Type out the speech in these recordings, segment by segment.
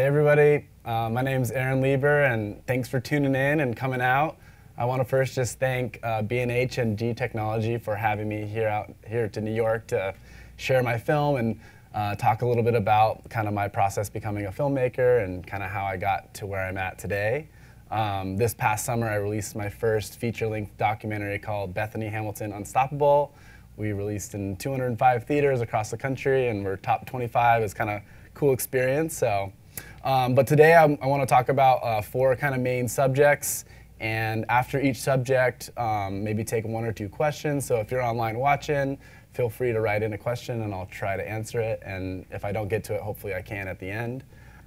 Hey everybody, uh, my name is Aaron Lieber and thanks for tuning in and coming out. I want to first just thank uh, B&H and G Technology for having me here out here to New York to share my film and uh, talk a little bit about kind of my process becoming a filmmaker and kind of how I got to where I'm at today. Um, this past summer, I released my first feature-length documentary called Bethany Hamilton Unstoppable. We released in 205 theaters across the country, and we're top 25. It's kind of cool experience. So, um, but today I, I want to talk about uh, four kind of main subjects. And after each subject, um, maybe take one or two questions. So if you're online watching, feel free to write in a question and I'll try to answer it. And if I don't get to it, hopefully I can at the end.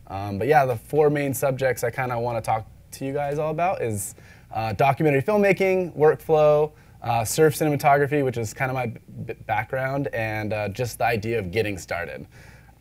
Um, but yeah, the four main subjects I kind of want to talk to you guys all about is uh, documentary filmmaking, workflow, uh, surf cinematography, which is kind of my background, and uh, just the idea of getting started.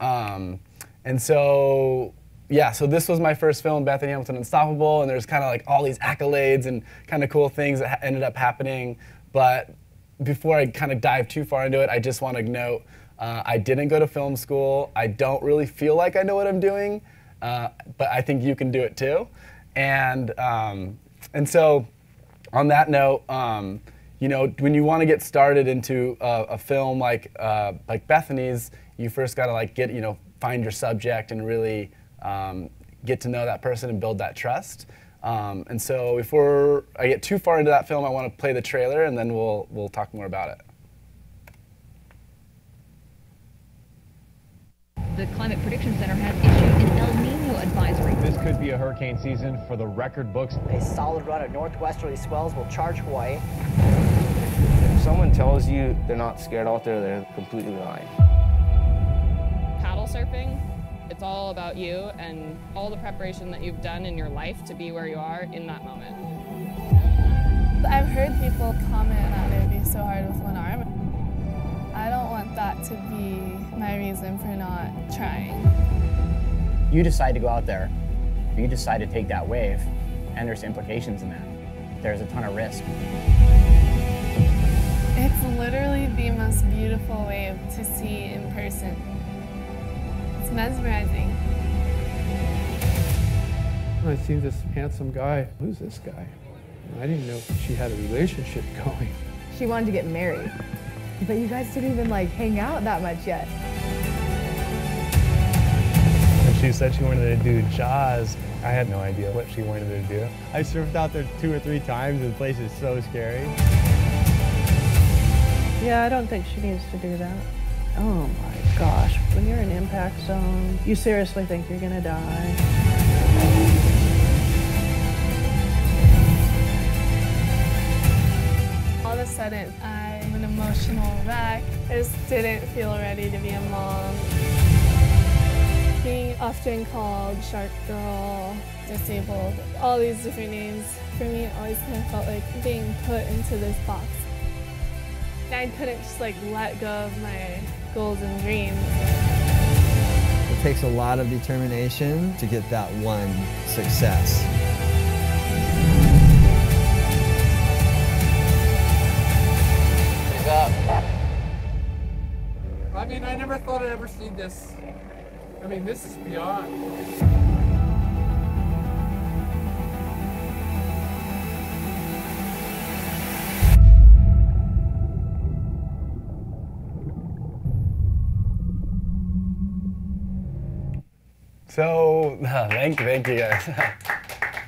Um, and so, yeah, so this was my first film, Bethany Hamilton Unstoppable, and there's kind of like all these accolades and kind of cool things that ended up happening. But before I kind of dive too far into it, I just want to note uh, I didn't go to film school. I don't really feel like I know what I'm doing, uh, but I think you can do it too. And um, and so, on that note, um, you know, when you want to get started into a, a film like uh, like Bethany's, you first got to like get you know find your subject and really um, get to know that person and build that trust. Um, and so before I get too far into that film, I want to play the trailer and then we'll we'll talk more about it. The Climate Prediction Center has issued an El Nino advisory. This could be a hurricane season for the record books. A solid run of northwesterly swells will charge Hawaii. If someone tells you they're not scared out there, they're completely lying. Paddle surfing, it's all about you and all the preparation that you've done in your life to be where you are in that moment. I've heard people comment that it would be so hard with one arm. I don't want that to be my reason for not trying. You decide to go out there, you decide to take that wave, and there's implications in that. There's a ton of risk. It's literally the most beautiful wave to see in person. It's mesmerizing. Oh, I see this handsome guy. Who's this guy? I didn't know she had a relationship going. She wanted to get married. But you guys didn't even like hang out that much yet. When she said she wanted to do Jaws, I had no idea what she wanted to do. I surfed out there two or three times and the place is so scary. Yeah, I don't think she needs to do that. Oh my gosh, when you're in impact zone, you seriously think you're gonna die. All of a sudden, I'm an emotional wreck. I just didn't feel ready to be a mom. Being often called shark girl, disabled, all these different names, for me it always kind of felt like being put into this box. I couldn't just like let go of my goals and dreams. It takes a lot of determination to get that one success. I mean, I never thought I'd ever see this. I mean, this is beyond. So thank you, thank you guys.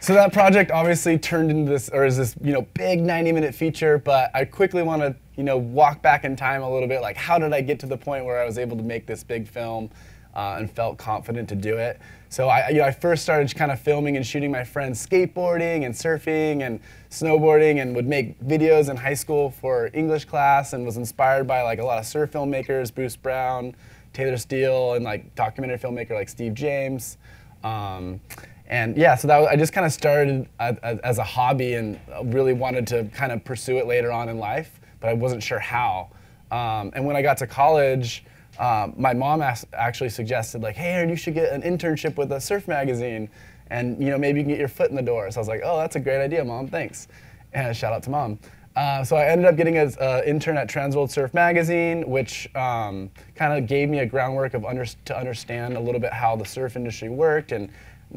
so that project obviously turned into this, or is this, you know, big 90-minute feature. But I quickly want to, you know, walk back in time a little bit. Like, how did I get to the point where I was able to make this big film uh, and felt confident to do it? So I, you know, I first started kind of filming and shooting my friends skateboarding and surfing and snowboarding, and would make videos in high school for English class, and was inspired by like a lot of surf filmmakers, Bruce Brown. Taylor Steele and like documentary filmmaker like Steve James. Um, and yeah, so that was, I just kind of started as, as, a hobby and really wanted to kind of pursue it later on in life, but I wasn't sure how. Um, and when I got to college, um, my mom asked, actually suggested like, hey, Aaron, you should get an internship with a surf magazine, and you know maybe you can get your foot in the door. So I was like, oh, that's a great idea, mom. Thanks. And shout out to mom. Uh, so I ended up getting an uh, intern at Transworld Surf Magazine, which um, kind of gave me a groundwork of under, to understand a little bit how the surf industry worked and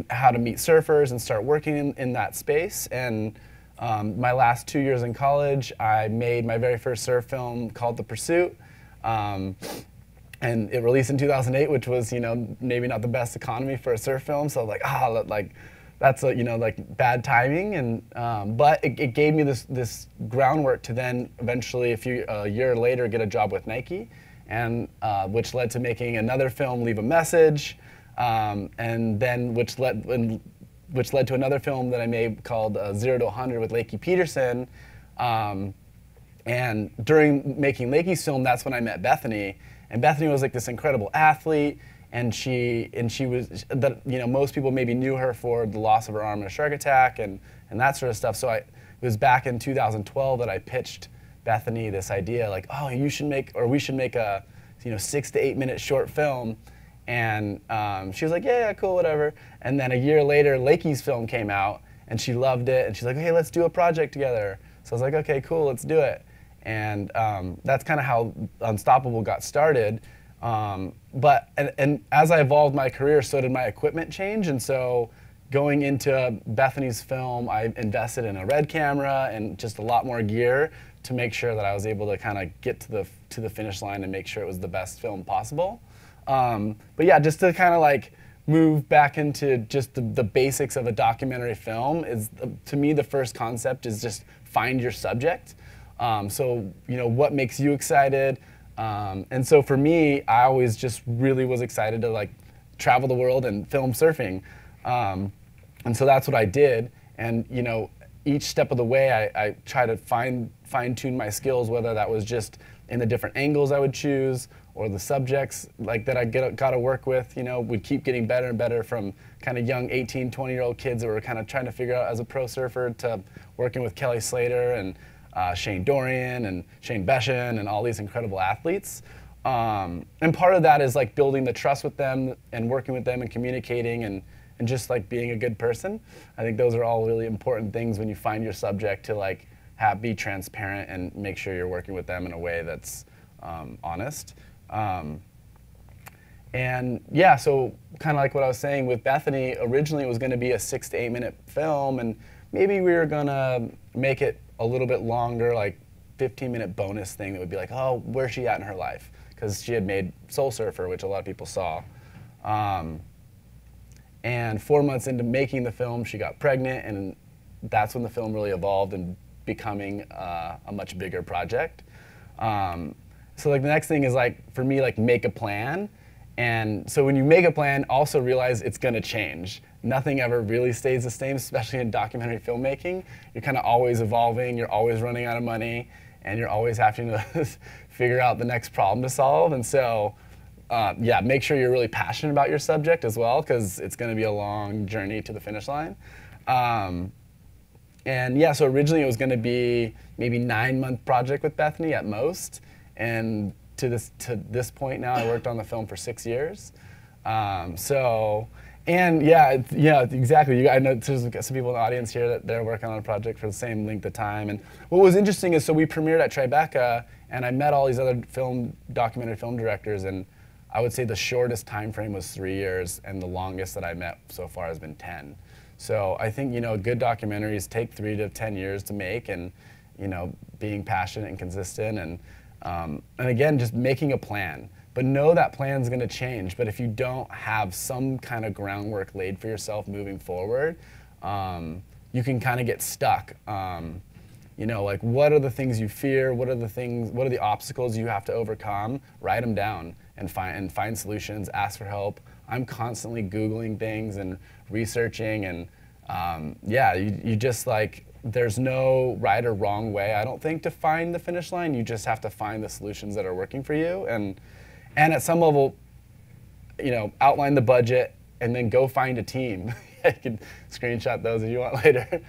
how to meet surfers and start working in, in that space. And um, my last two years in college, I made my very first surf film called The Pursuit. Um, and it released in 2008, which was, you know, maybe not the best economy for a surf film. So like, ah, like, that's a, you know like bad timing and um, but it, it, gave me this this groundwork to then eventually a few a year later get a job with Nike and uh, which led to making another film leave a message um, and then which led and, which led to another film that I made called uh, Zero to 100 with Lakey Peterson um, and during making Lakey's film that's when I met Bethany and Bethany was like this incredible athlete and she and she was that you know most people maybe knew her for the loss of her arm in a shark attack and and that sort of stuff. So I it was back in 2012 that I pitched Bethany this idea like oh you should make or we should make a you know six to eight minute short film. And um, she was like, yeah, yeah, cool, whatever. And then a year later, Lakey's film came out, and she loved it. And she's like, hey, let's do a project together. So I was like, okay, cool, let's do it. And um, that's kind of how Unstoppable got started. Um, but and, and, as I evolved my career, so did my equipment change, and so going into Bethany's film, I invested in a red camera and just a lot more gear to make sure that I was able to kind of get to the to the finish line and make sure it was the best film possible. Um, but yeah, just to kind of like move back into just the, the basics of a documentary film is to me the first concept is just find your subject. Um, so you know what makes you excited um, and so for me, I always just really was excited to like travel the world and film surfing. Um, and so that's what I did. And you know, each step of the way, I, I try to fine fine tune my skills, whether that was just in the different angles I would choose or the subjects like that I get got to work with. You know, would keep getting better and better from kind of young 18, 20 year old kids that were kind of trying to figure out as a pro surfer to working with Kelly Slater and uh, Shane Dorian and Shane Beschen and all these incredible athletes. Um, and part of that is like building the trust with them and working with them and communicating and, and just like being a good person. I think those are all really important things when you find your subject to like have, be transparent and make sure you're working with them in a way that's um, honest. Um, and yeah, so kind of like what I was saying with Bethany, originally it was going to be a six to eight minute film, and maybe we were going to make it a little bit longer, like 15 minute bonus thing that would be like, oh, where's she at in her life? Because she had made Soul Surfer, which a lot of people saw. Um, and four months into making the film, she got pregnant, and that's when the film really evolved and becoming uh, a much bigger project. Um, so like the next thing is like for me like make a plan, and so when you make a plan, also realize it's to change nothing ever really stays the same, especially in documentary filmmaking. You're kind of always evolving, you're always running out of money, and you're always having to figure out the next problem to solve. And so, uh, yeah, make sure you're really passionate about your subject as well, because it's going to be a long journey to the finish line. Um, and yeah, so originally it was going to be maybe nine month project with Bethany at most, and to this to this point now, I worked on the film for six years. Um, so and yeah, yeah, exactly. You, I know there's some people in the audience here that they're working on a project for the same length of time. And what was interesting is, so we premiered at Tribeca, and I met all these other film, documentary film directors, and I would say the shortest time frame was three years, and the longest that I met so far has been 10. So I think, you know, good documentaries take three to 10 years to make, and, you know, being passionate and consistent, and, um, and again, just making a plan. But know that plan's going to change. But if you don't have some kind of groundwork laid for yourself moving forward, um, you can kind of get stuck. Um, you know, like what are the things you fear? What are the things? What are the obstacles you have to overcome? Write them down and find and find solutions. Ask for help. I'm constantly googling things and researching and um, yeah, you, you just like there's no right or wrong way. I don't think to find the finish line. You just have to find the solutions that are working for you and and at some level, you know, outline the budget and then go find a team. I can screenshot those if you want later.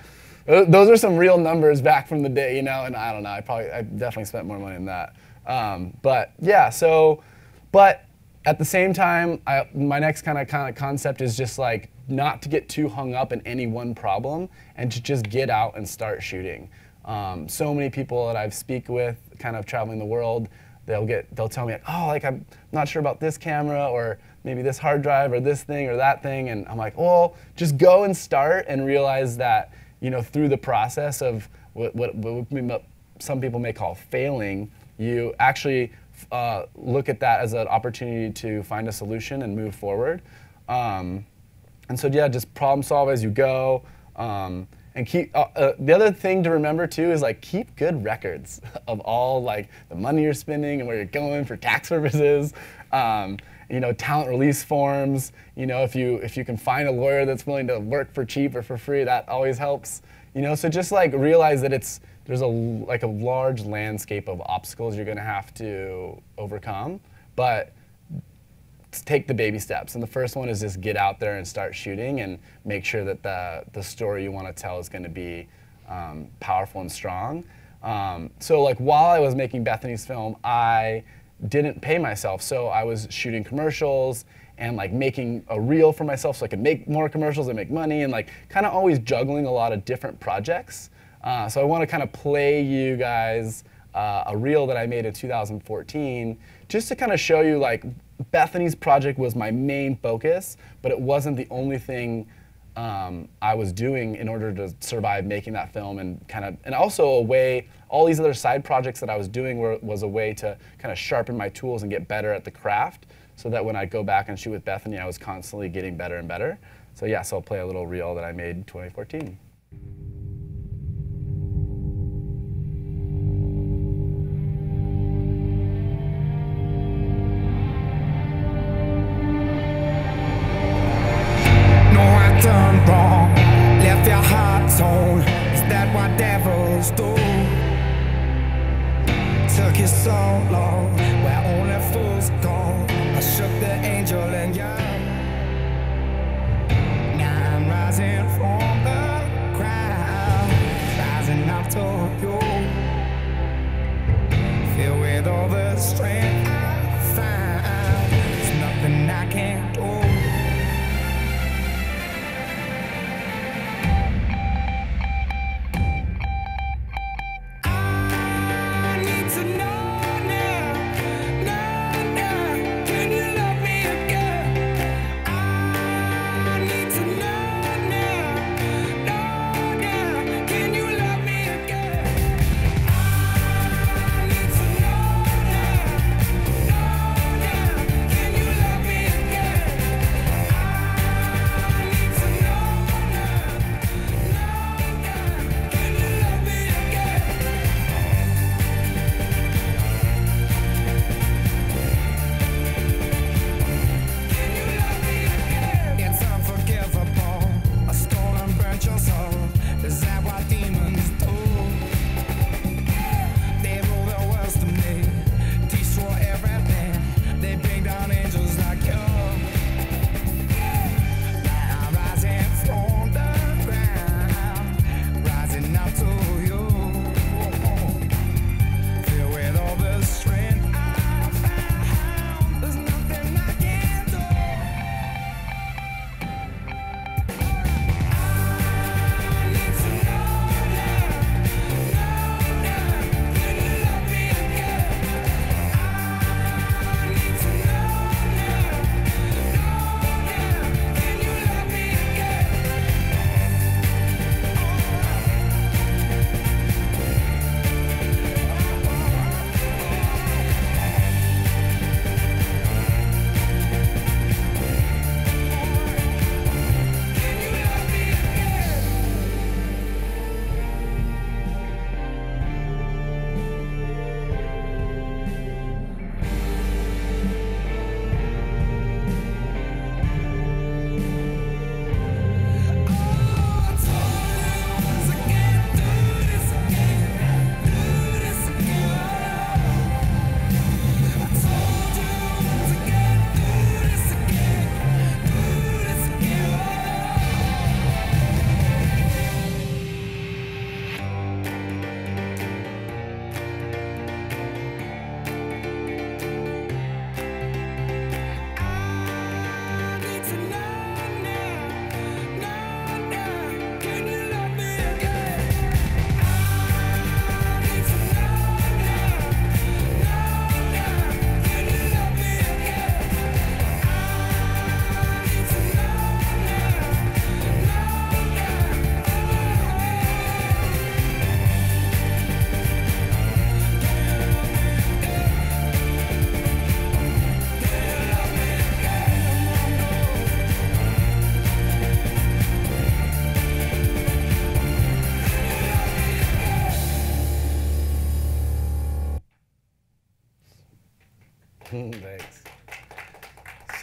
those are some real numbers back from the day, you know, and I don't know, I probably, I definitely spent more money than that. Um, but yeah, so, but at the same time, I, my next kind of kind of concept is just like not to get too hung up in any one problem and to just get out and start shooting. Um, so many people that I've speak with, kind of traveling the world, they'll get they'll tell me oh, like I'm not sure about this camera or maybe this hard drive or this thing or that thing, and I'm like, well, just go and start and realize that you know through the process of what, what, what some people may call failing, you actually uh, look at that as an opportunity to find a solution and move forward. Um, and so yeah, just problem solve as you go. Um, and keep uh, uh, the other thing to remember too is like keep good records of all like the money you're spending and where you're going for tax purposes. Um, you know, talent release forms. You know, if you if you can find a lawyer that's willing to work for cheap or for free, that always helps. You know, so just like realize that it's there's a like a large landscape of obstacles you're going to have to overcome, but take the baby steps. And the first one is just get out there and start shooting and make sure that the, the story you want to tell is going to be um, powerful and strong. Um, so like while I was making Bethany's film, I didn't pay myself. So I was shooting commercials and like making a reel for myself so I could make more commercials and make money and like kind of always juggling a lot of different projects. Uh, so I want to kind of play you guys uh, a reel that I made in 2014 just to kind of show you like Bethany's project was my main focus, but it wasn't the only thing um, I was doing in order to survive making that film and kind of, and also a way, all these other side projects that I was doing were, was a way to kind of sharpen my tools and get better at the craft so that when I go back and shoot with Bethany, I was constantly getting better and better. So yeah, so I'll play a little reel that I made in 2014.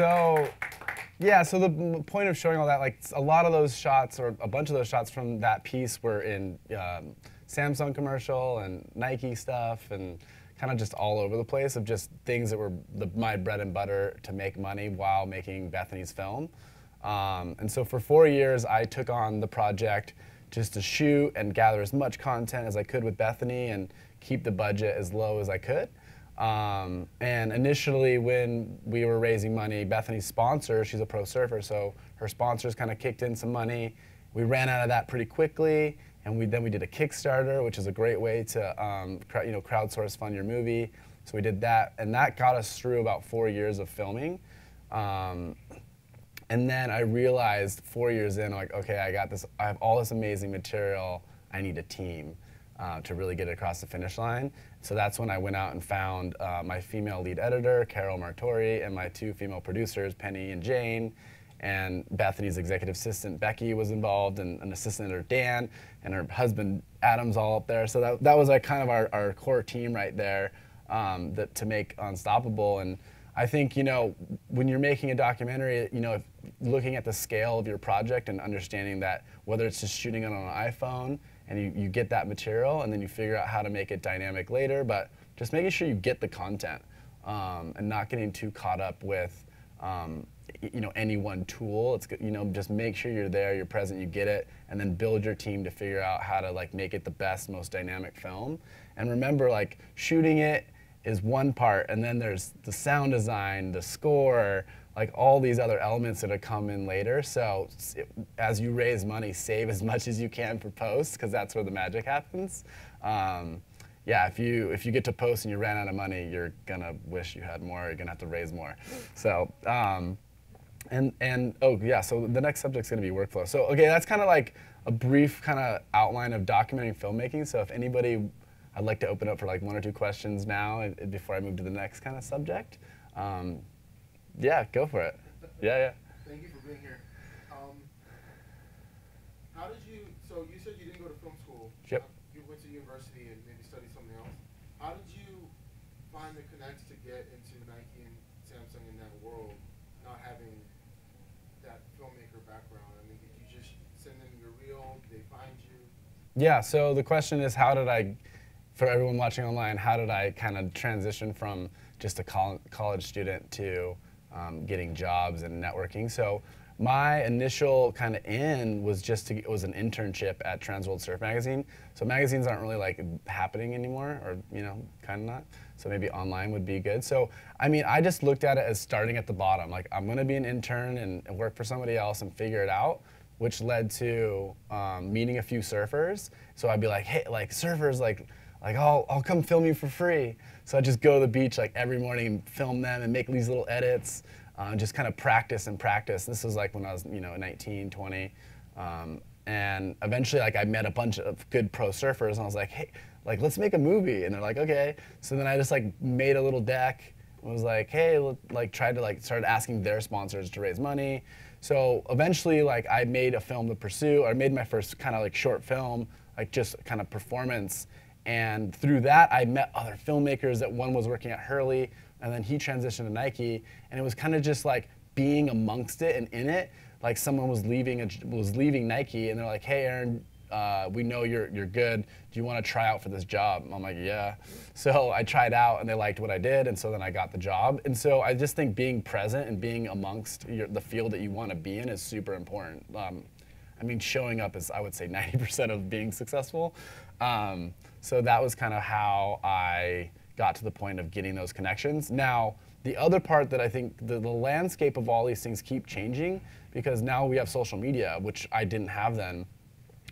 So, yeah, so the point of showing all that, like a lot of those shots, or a bunch of those shots from that piece were in um, Samsung commercial and Nike stuff, and kind of just all over the place of just things that were the, my bread and butter to make money while making Bethany's film. Um, and so for four years, I took on the project just to shoot and gather as much content as I could with Bethany and keep the budget as low as I could. Um, and initially, when we were raising money, Bethany's sponsor, she's a pro surfer, so her sponsors kind of kicked in some money. We ran out of that pretty quickly, and we, then we did a Kickstarter, which is a great way to um, you know, crowdsource fund your movie. So we did that, and that got us through about four years of filming. Um, and then I realized four years in, like, okay, I got this, I have all this amazing material, I need a team uh, to really get it across the finish line. So that's when I went out and found uh, my female lead editor, Carol Martori, and my two female producers, Penny and Jane. And Bethany's executive assistant, Becky, was involved, and an assistant editor, Dan, and her husband, Adam's all up there. So that, that was like kind of our, our core team right there um, that, to make Unstoppable. And I think, you know, when you're making a documentary, you know, if, looking at the scale of your project and understanding that whether it's just shooting it on an iPhone and you, you get that material and then you figure out how to make it dynamic later, but just making sure you get the content um, and not getting too caught up with, um, you know, any one tool. It's, you know, just make sure you're there, you're present, you get it, and then build your team to figure out how to like make it the best, most dynamic film. And remember, like shooting it is one part, and then there's the sound design, the score, like all these other elements that have come in later. So as you raise money, save as much as you can for post, because that's where the magic happens. Um, yeah, if you if you get to post and you ran out of money, you're gonna wish you had more. You're gonna have to raise more. So. Um, and and oh yeah, so the next subject's gonna be workflow. So okay, that's kind of like a brief kind of outline of documenting filmmaking. So if anybody, I'd like to open up for like one or two questions now and before I move to the next kind of subject. Um, yeah, go for it. Yeah, yeah. Thank you for being here. Um, how did you? So you said you didn't go to film school. Yep. You went to university and maybe studied something else. How did you find the connects to get into Nike and Samsung in that world, not having that filmmaker background? I mean, did you just send them your reel? Did they find you? Yeah, so the question is how did I, for everyone watching online, how did I kind of transition from just a col- college student to um, getting jobs and networking? So my initial kind of in was just to, it was an internship at Transworld Surf Magazine. So magazines aren't really like happening anymore, or you know, kind of not. So maybe online would be good. So I mean, I just looked at it as starting at the bottom. Like I'm gonna be an intern and, and work for somebody else and figure it out which led to um, meeting a few surfers. So I'd be like, hey, like surfers, like, like I'll, I'll come film you for free. So I'd just go to the beach like every morning and film them and make these little edits, uh, just kind of practice and practice. This was like when I was, you know, 19, 20. Um, and eventually like I met a bunch of good pro surfers and I was like, hey, like let's make a movie. And they're like, okay. So then I just like made a little deck was like, hey, like tried to like started asking their sponsors to raise money. So eventually, like I made a film, The Pursuit. I made my first kind of like short film, like just kind of performance. And through that, I met other filmmakers. That one was working at Hurley, and then he transitioned to Nike. And it was kind of just like being amongst it and in it. Like someone was leaving a, was leaving Nike, and they're like, hey, Aaron, uh, we know you're you're good. Do you want to try out for this job? I'm like, yeah. So I tried out, and they liked what I did, and so then I got the job. And so I just think being present and being amongst your, the field that you want to be in is super important. Um, I mean, showing up is I would say 90% of being successful. Um, so that was kind of how I got to the point of getting those connections. Now, the other part that I think the, the landscape of all these things keep changing because now we have social media, which I didn't have then.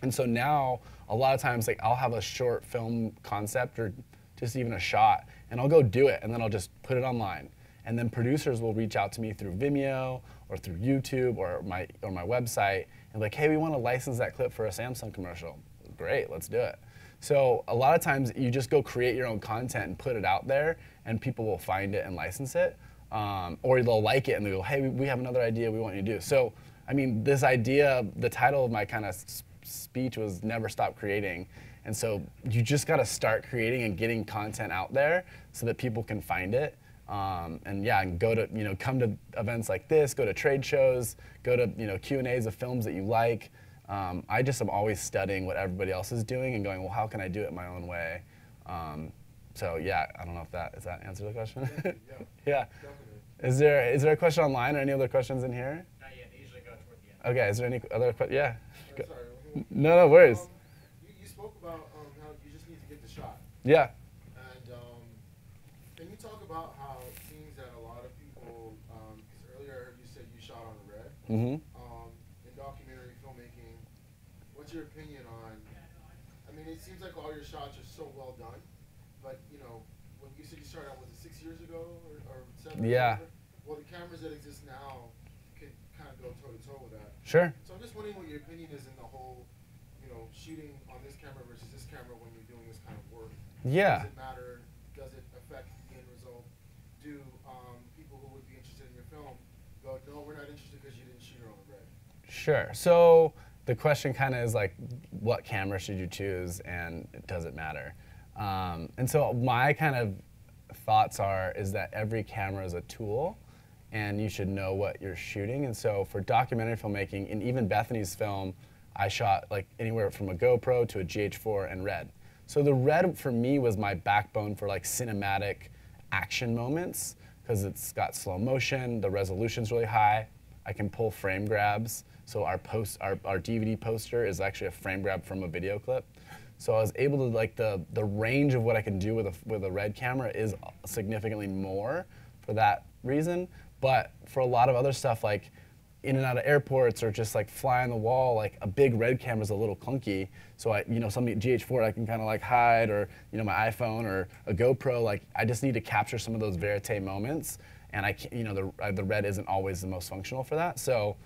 And so now, a lot of times, like I'll have a short film concept or just even a shot, and I'll go do it, and then I'll just put it online. And then producers will reach out to me through Vimeo or through YouTube or my or my website, and like, hey, we want to license that clip for a Samsung commercial. Great, let's do it. So a lot of times, you just go create your own content and put it out there, and people will find it and license it, um, or they'll like it and they go, hey, we- have another idea we want you to do. So I mean, this idea, the title of my kind of speech was never stop creating. And so you just got to start creating and getting content out there so that people can find it. Um, and yeah, and go to you know come to events like this, go to trade shows, go to you know Q and A's of films that you like. Um, I just am always studying what everybody else is doing and going, well, how can I do it my own way? Um, so yeah, I don't know if that does that answer the question. yeah. Is there is there a question online or any other questions in here? Not yet. They usually go toward the end. Okay. Is there any other questions? Yeah. I'm sorry. No, no worries. Um, you, you spoke about um, how you just need to get the shot. Yeah. And um, can you talk about how it seems that a lot of people, because earlier I heard you said you shot on a red. Mhm. Um, in documentary filmmaking, what's your opinion on? I mean, it seems like all your shots are so well done, but you know, when you said you started out, was it six years ago or, or seven? or Yeah. Well, the cameras that exist now can kind of go toe to toe with that. Sure. So I'm just wondering what your opinion is in the whole, you know, shooting on this camera versus this camera when you're doing this kind of work. Yeah. Does it matter? Does it affect the end result? Do um, people who would be interested in your film go, no, we're not interested because you didn't shoot her on the red? Sure. So the question kind of is like, what camera should you choose, and does it matter? Um, and so my kind of thoughts are is that every camera is a tool, and you should know what you're shooting. And so for documentary filmmaking, and even Bethany's film, I shot like anywhere from a GoPro to a GH4 and Red. So the Red for me was my backbone for like cinematic action moments because it's got slow motion, the resolution's really high. I can pull frame grabs. So our post, our, our DVD poster is actually a frame grab from a video clip. So I was able to like the the range of what I can do with a with a red camera is significantly more for that reason. But for a lot of other stuff like in and out of airports or just like fly on the wall, like a big red camera is a little clunky. So I, you know, something GH4 I can kind of like hide, or you know, my iPhone or a GoPro. Like I just need to capture some of those verite moments, and I, can't, you know, the uh, the red isn't always the most functional for that. So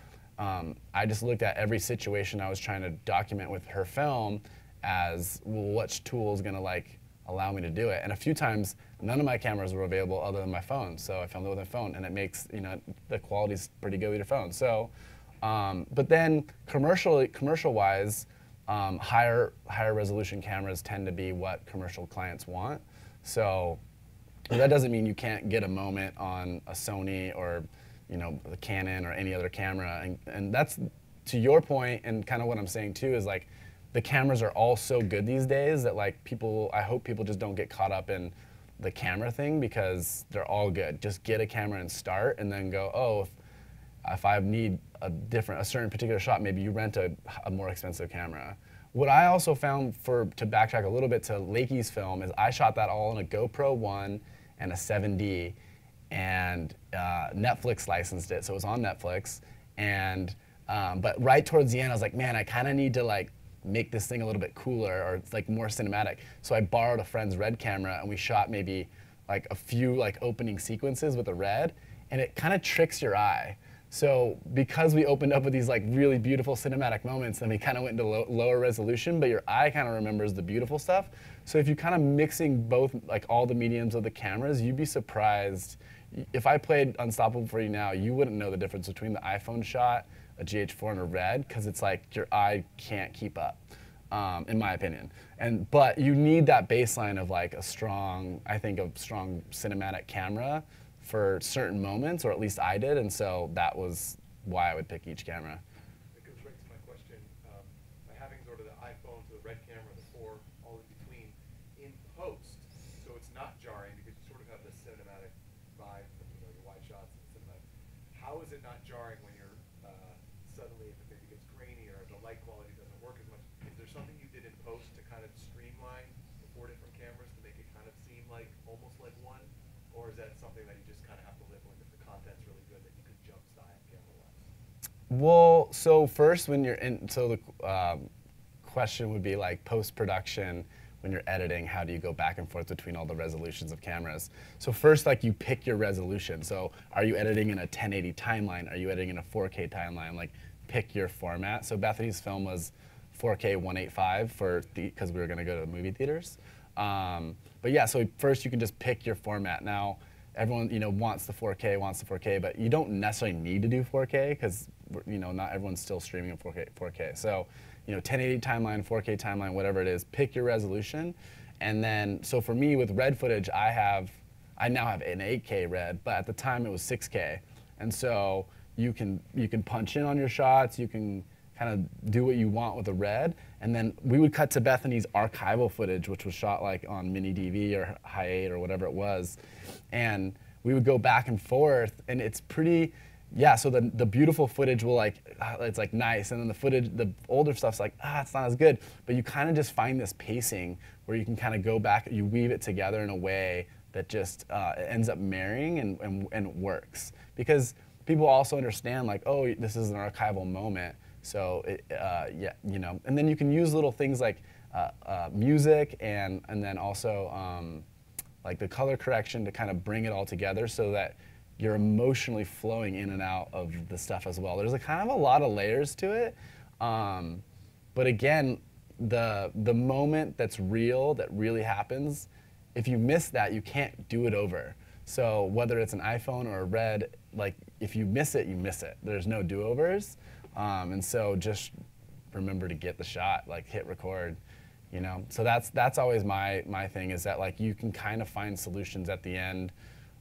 um, I just looked at every situation I was trying to document with her film as well, which tool is gonna like allow me to do it. And a few times, none of my cameras were available other than my phone. So I filmed it with my phone, and it makes you know the quality's pretty good with your phone. So, um, but then commercially, commercial-wise, um, higher higher resolution cameras tend to be what commercial clients want. So that doesn't mean you can't get a moment on a Sony or you know the Canon or any other camera, and, and that's to your point, and kind of what I'm saying too is like the cameras are all so good these days that like people I hope people just don't get caught up in the camera thing because they're all good. Just get a camera and start and then go, oh, if, if I need a different a certain particular shot, maybe you rent a, a more expensive camera. What I also found for to backtrack a little bit to Lakey's film is I shot that all in a GoPro 1 and a 7D and uh, Netflix licensed it, so it was on Netflix. And um, but right towards the end, I was like, man, I kind of need to like make this thing a little bit cooler or like more cinematic. So I borrowed a friend's red camera and we shot maybe like a few like opening sequences with a red, and it kind of tricks your eye. So because we opened up with these like really beautiful cinematic moments, then we kind of went into lo- lower resolution, but your eye kind of remembers the beautiful stuff. So if you kind of mixing both like all the mediums of the cameras, you'd be surprised. If I played Unstoppable for you now, you wouldn't know the difference between the iPhone shot, a GH4, and a Red, because it's like your eye can't keep up, um, in my opinion. And but you need that baseline of like a strong, I think, a strong cinematic camera for certain moments, or at least I did, and so that was why I would pick each camera. It goes right to my question. Um, by having sort of the iPhone to the red camera, the four, all in between, in post, so it's not jarring because you sort of have this cinematic vibe from you know your wide shots and cinematic. How is it not jarring when you're uh, suddenly if it maybe gets grainy or the light quality doesn't work as much? Is there something you did in post to kind of streamline the four different cameras to make it kind of seem like almost like one, or is that something that you just kind of have to live with if the content's really good that you could jump style camera wise? Well, so first when you're in, so the um, question would be like post production when you're editing, how do you go back and forth between all the resolutions of cameras? So first, like you pick your resolution. So are you editing in a 1080 timeline? Are you editing in a 4K timeline? Like pick your format. So Bethany's film was 4K 185 for because we were going to go to the movie theaters. Um, but yeah, so first you can just pick your format. Now everyone you know wants the 4K, wants the 4K, but you don't necessarily need to do 4K because you know not everyone's still streaming in 4K. 4K. So you know 1080 timeline, 4K timeline, whatever it is, pick your resolution, and then so for me with red footage, I have I now have an 8K red, but at the time it was 6K, and so you can you can punch in on your shots, you can kind of do what you want with a red, and then we would cut to Bethany's archival footage, which was shot like on mini DV or high eight or whatever it was, and we would go back and forth, and it's pretty. Yeah, so the, the beautiful footage will like, uh, it's like nice, and then the footage, the older stuff's like, ah, it's not as good. But you kind of just find this pacing where you can kind of go back, you weave it together in a way that just uh, ends up marrying and, and, and works. Because people also understand like, oh, this is an archival moment, so it, uh, yeah, you know, and then you can use little things like uh, uh, music and and then also um, like the color correction to kind of bring it all together so that you're emotionally flowing in and out of the stuff as well. There's a kind of a lot of layers to it, um, but again, the the moment that's real, that really happens, if you miss that, you can't do it over. So whether it's an iPhone or a Red, like if you miss it, you miss it. There's no do-overs. Um, and so just remember to get the shot, like hit record, you know. So that's that's always my my thing is that like you can kind of find solutions at the end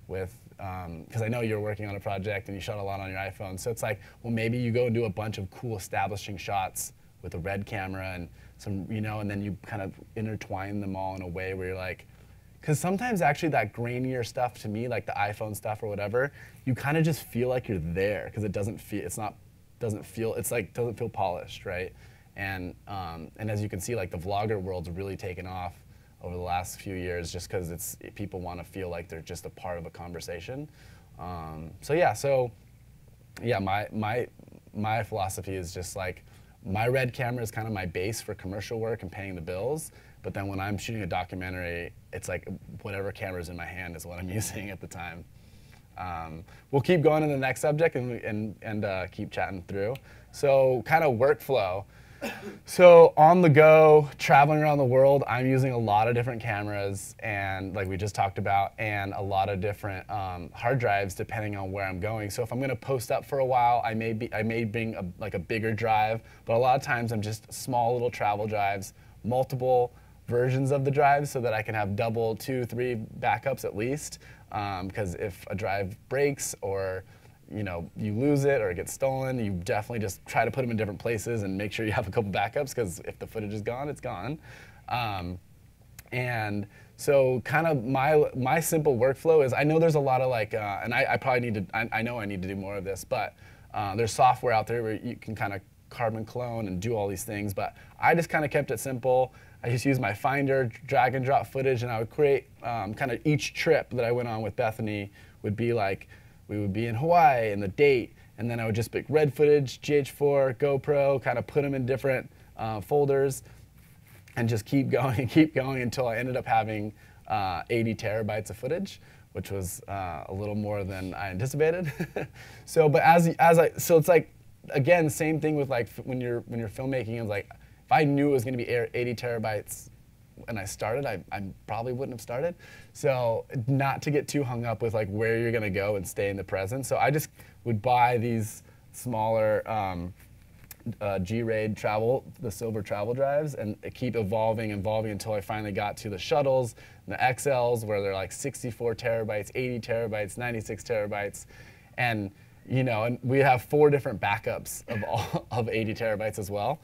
with because um, I know you're working on a project and you shot a lot on your iPhone. So it's like, well, maybe you go and do a bunch of cool establishing shots with a red camera and some, you know, and then you kind of intertwine them all in a way where you're like, because sometimes actually that grainier stuff to me, like the iPhone stuff or whatever, you kind of just feel like you're there because it doesn't feel, it's not doesn't feel it's like doesn't feel polished, right? And um, and as you can see, like the vlogger world's really taken off over the last few years, just because it's people want to feel like they're just a part of a conversation. Um, so yeah, so yeah, my my my philosophy is just like my red camera is kind of my base for commercial work and paying the bills. But then when I'm shooting a documentary, it's like whatever camera's in my hand is what I'm using at the time. Um, we'll keep going to the next subject and, and, and uh, keep chatting through. So kind of workflow. So on the go, traveling around the world, I'm using a lot of different cameras and like we just talked about, and a lot of different um, hard drives depending on where I'm going. So if I'm gonna post up for a while, I may, be, I may bring a, like a bigger drive, but a lot of times I'm just small little travel drives, multiple versions of the drives so that I can have double, two, three backups at least because um, if a drive breaks or you know you lose it or it gets stolen, you definitely just try to put them in different places and make sure you have a couple backups because if the footage is gone, it's gone. Um, and so kind of my my simple workflow is I know there's a lot of like uh, and I, I, probably need to I, I, know I need to do more of this, but uh, there's software out there where you can kind of carbon clone and do all these things, but I just kind of kept it simple. I just used my Finder, drag and drop footage, and I would create um, kind of each trip that I went on with Bethany would be like, we would be in Hawaii and the date, and then I would just pick red footage, GH4, GoPro, kind of put them in different uh, folders, and just keep going and keep going until I ended up having uh, 80 terabytes of footage, which was uh, a little more than I anticipated. so, but as as I so it's like again, same thing with like when you're when you're filmmaking, it's like if I knew it was going to be 80 terabytes when I started, I, I, probably wouldn't have started. So not to get too hung up with like where you're going to go and stay in the present. So I just would buy these smaller um, uh, G-Raid travel, the silver travel drives, and keep evolving, evolving until I finally got to the shuttles, the XLs, where they're like 64 terabytes, 80 terabytes, 96 terabytes, and you know, and we have four different backups of all of 80 terabytes as well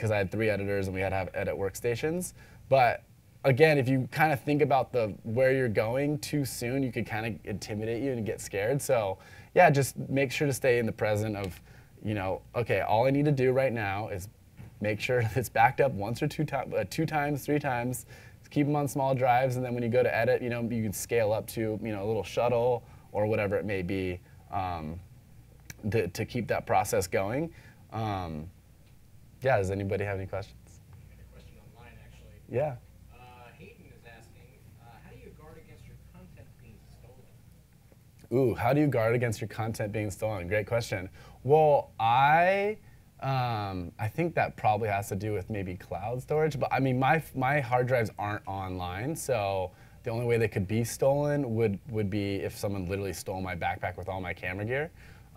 because I had three editors and we had to have edit workstations. But again, if you kind of think about the where you're going too soon, you could kind of intimidate you and get scared. So yeah, just make sure to stay in the present of, you know, okay, all I need to do right now is make sure it's backed up once or two, times, uh, two times, three times. Keep them on small drives, and then when you go to edit, you know, you can scale up to, you know, a little shuttle or whatever it may be um, to, to keep that process going. Um, yeah, does anybody have any questions? question online, actually. Yeah. Uh, Hayden is asking, uh, how do you guard against your content being stolen? Ooh, how do you guard against your content being stolen? Great question. Well, I, um, I think that probably has to do with maybe cloud storage, but I mean, my, my hard drives aren't online, so the only way they could be stolen would, would be if someone literally stole my backpack with all my camera gear.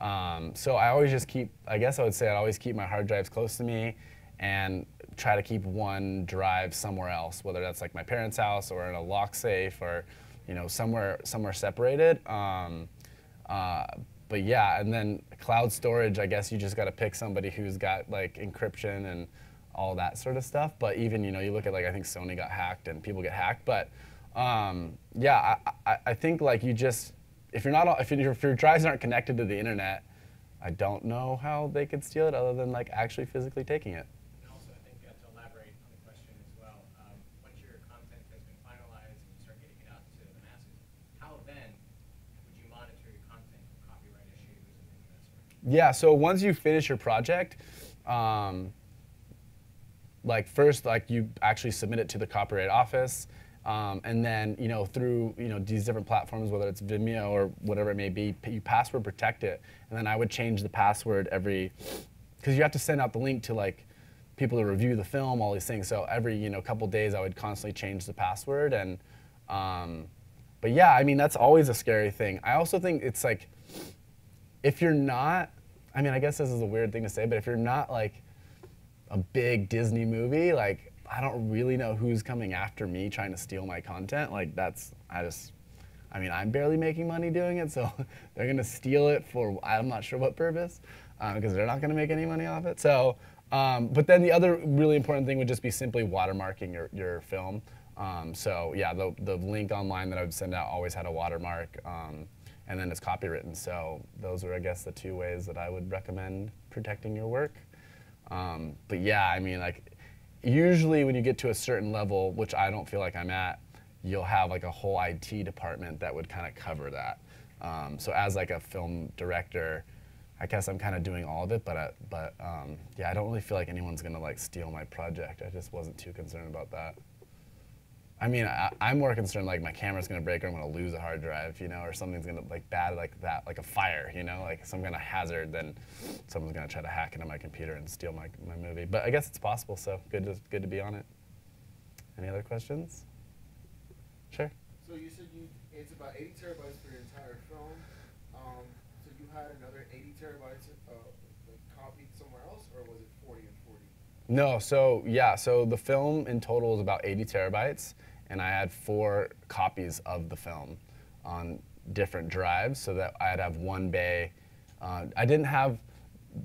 Um, so I always just keep, I guess I would say I always keep my hard drives close to me and try to keep one drive somewhere else, whether that's like my parents' house or in a lock safe or you know, somewhere somewhere separated. Um, uh, but yeah, and then cloud storage, I guess you just got to pick somebody who's got like encryption and all that sort of stuff. But even you know, you look at like I think Sony got hacked and people get hacked. But um, yeah, I, I, I think like you just if you're not if, your if your drives aren't connected to the internet, I don't know how they could steal it other than like actually physically taking it. And also, I think to elaborate on the question as well, once your content has been finalized and you start getting it out to the masses, how then would you monitor your content for copyright issues and things of that sort? Yeah, so once you finish your project, um, like first, like you actually submit it to the copyright office, um, and then you know through you know these different platforms, whether it's Vimeo or whatever it may be, you password protect it, and then I would change the password every, because you have to send out the link to like people to review the film, all these things. So every you know couple days, I would constantly change the password, and um, but yeah, I mean that's always a scary thing. I also think it's like if you're not, I mean, I guess this is a weird thing to say, but if you're not like a big Disney movie, like I don't really know who's coming after me trying to steal my content. Like that's, I just, I mean, I'm barely making money doing it, so they're gonna steal it for I'm not sure what purpose, because uh, they're not gonna make any money off it. So, um, but then the other really important thing would just be simply watermarking your, your film. Um, so yeah, the, the link online that I would send out always had a watermark. Um, and then it's copywritten. So those are, I guess, the two ways that I would recommend protecting your work. Um, but yeah, I mean, like, usually when you get to a certain level, which I don't feel like I'm at, you'll have like a whole IT department that would kind of cover that. Um, so as like a film director, I guess I'm kind of doing all of it, but I, but um, yeah, I don't really feel like anyone's gonna like steal my project. I just wasn't too concerned about that. I mean, I, am more concerned like my camera's gonna break or I'm gonna lose a hard drive, you know, or something's gonna like bad like that, like a fire, you know, like some kind of hazard. Then someone's gonna try to hack into my computer and steal my, my movie. But I guess it's possible, so good to good to be on it. Any other questions? Sure. So you said you it's about 80 terabytes for your entire film. Um, so you had another 80 terabytes uh, like copied somewhere else, or was it 40 and 40? No, so yeah, so the film in total is about 80 terabytes and I had four copies of the film on different drives so that I'd have one bay. Uh, I didn't have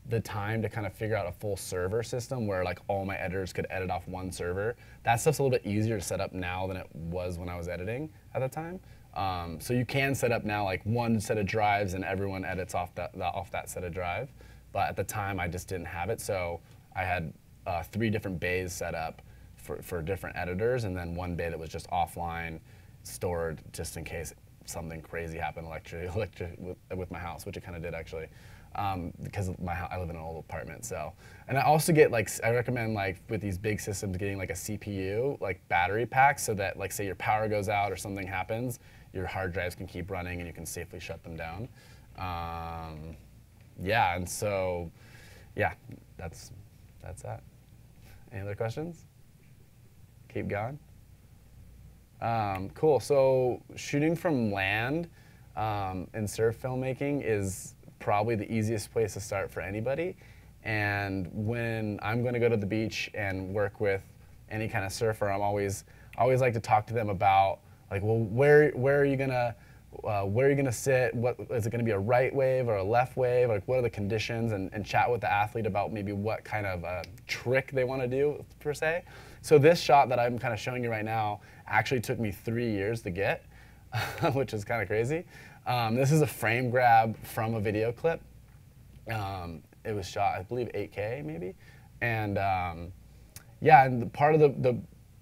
the time to kind of figure out a full server system where like all my editors could edit off one server. That stuff's a little bit easier to set up now than it was when I was editing at the time. Um, so you can set up now like one set of drives and everyone edits off that, off that set of drive. But at the time I just didn't have it, so I had uh, three different bays set up for, for different editors, and then one bay that was just offline, stored just in case something crazy happened electric, electric with, with my house, which it kind of did actually. Um, because my I live in an old apartment, so and I also get like I recommend like with these big systems getting like a CPU like battery pack so that like say your power goes out or something happens, your hard drives can keep running and you can safely shut them down. Um, yeah, and so yeah, that's that's that. Any other questions? Keep going. Um, cool. So shooting from land um, in surf filmmaking is probably the easiest place to start for anybody. And when I'm going to go to the beach and work with any kind of surfer, I'm always always like to talk to them about like, well, where where are you gonna uh, where are you gonna sit? What is it gonna be a right wave or a left wave? Like, what are the conditions? And, and chat with the athlete about maybe what kind of uh, trick they want to do per se. So this shot that I'm kind of showing you right now actually took me three years to get, which is kind of crazy. Um, this is a frame grab from a video clip. Um, it was shot, I believe, 8K maybe, and um, yeah, and part of the, the,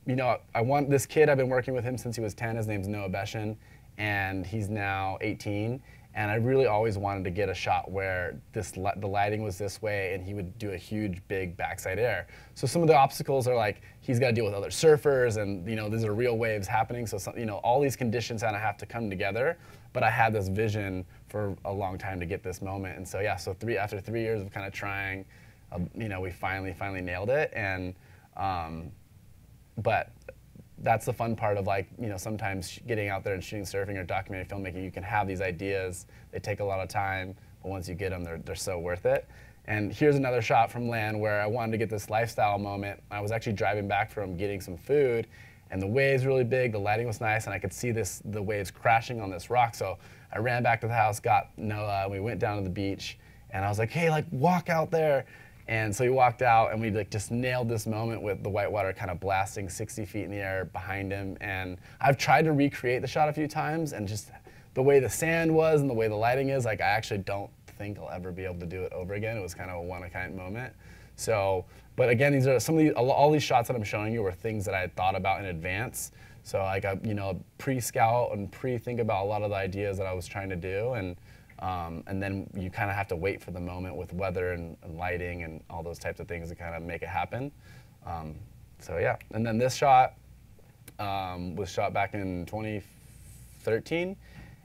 you know, I want this kid. I've been working with him since he was 10. His name's Noah Beschen, and he's now 18 and I really always wanted to get a shot where this the lighting was this way and he would do a huge big backside air. So some of the obstacles are like he's got to deal with other surfers and you know these are real waves happening so some, you know all these conditions kind of have to come together. But I had this vision for a long time to get this moment and so yeah so three after three years of kind of trying, uh, you know we finally finally nailed it and um, but that's the fun part of like you know sometimes getting out there and shooting surfing or documentary filmmaking you can have these ideas they take a lot of time but once you get them they're, they're so worth it and here's another shot from land where i wanted to get this lifestyle moment i was actually driving back from getting some food and the waves really big. The lighting was nice, and I could see this the waves crashing on this rock. So I ran back to the house, got Noah, and we went down to the beach, and I was like, hey, like walk out there. And so we walked out, and we like just nailed this moment with the whitewater kind of blasting 60 feet in the air behind him. And I've tried to recreate the shot a few times, and just the way the sand was and the way the lighting is, like I actually don't think I'll ever be able to do it over again. It was kind of a one-of-a-kind moment. So, but again, these are some of these, all these shots that I'm showing you were things that I had thought about in advance. So like I, you know, pre-scout and pre-think about a lot of the ideas that I was trying to do, and um, and then you kind of have to wait for the moment with weather and, and, lighting and all those types of things to kind of make it happen. Um, so yeah, and then this shot um, was shot back in 2013,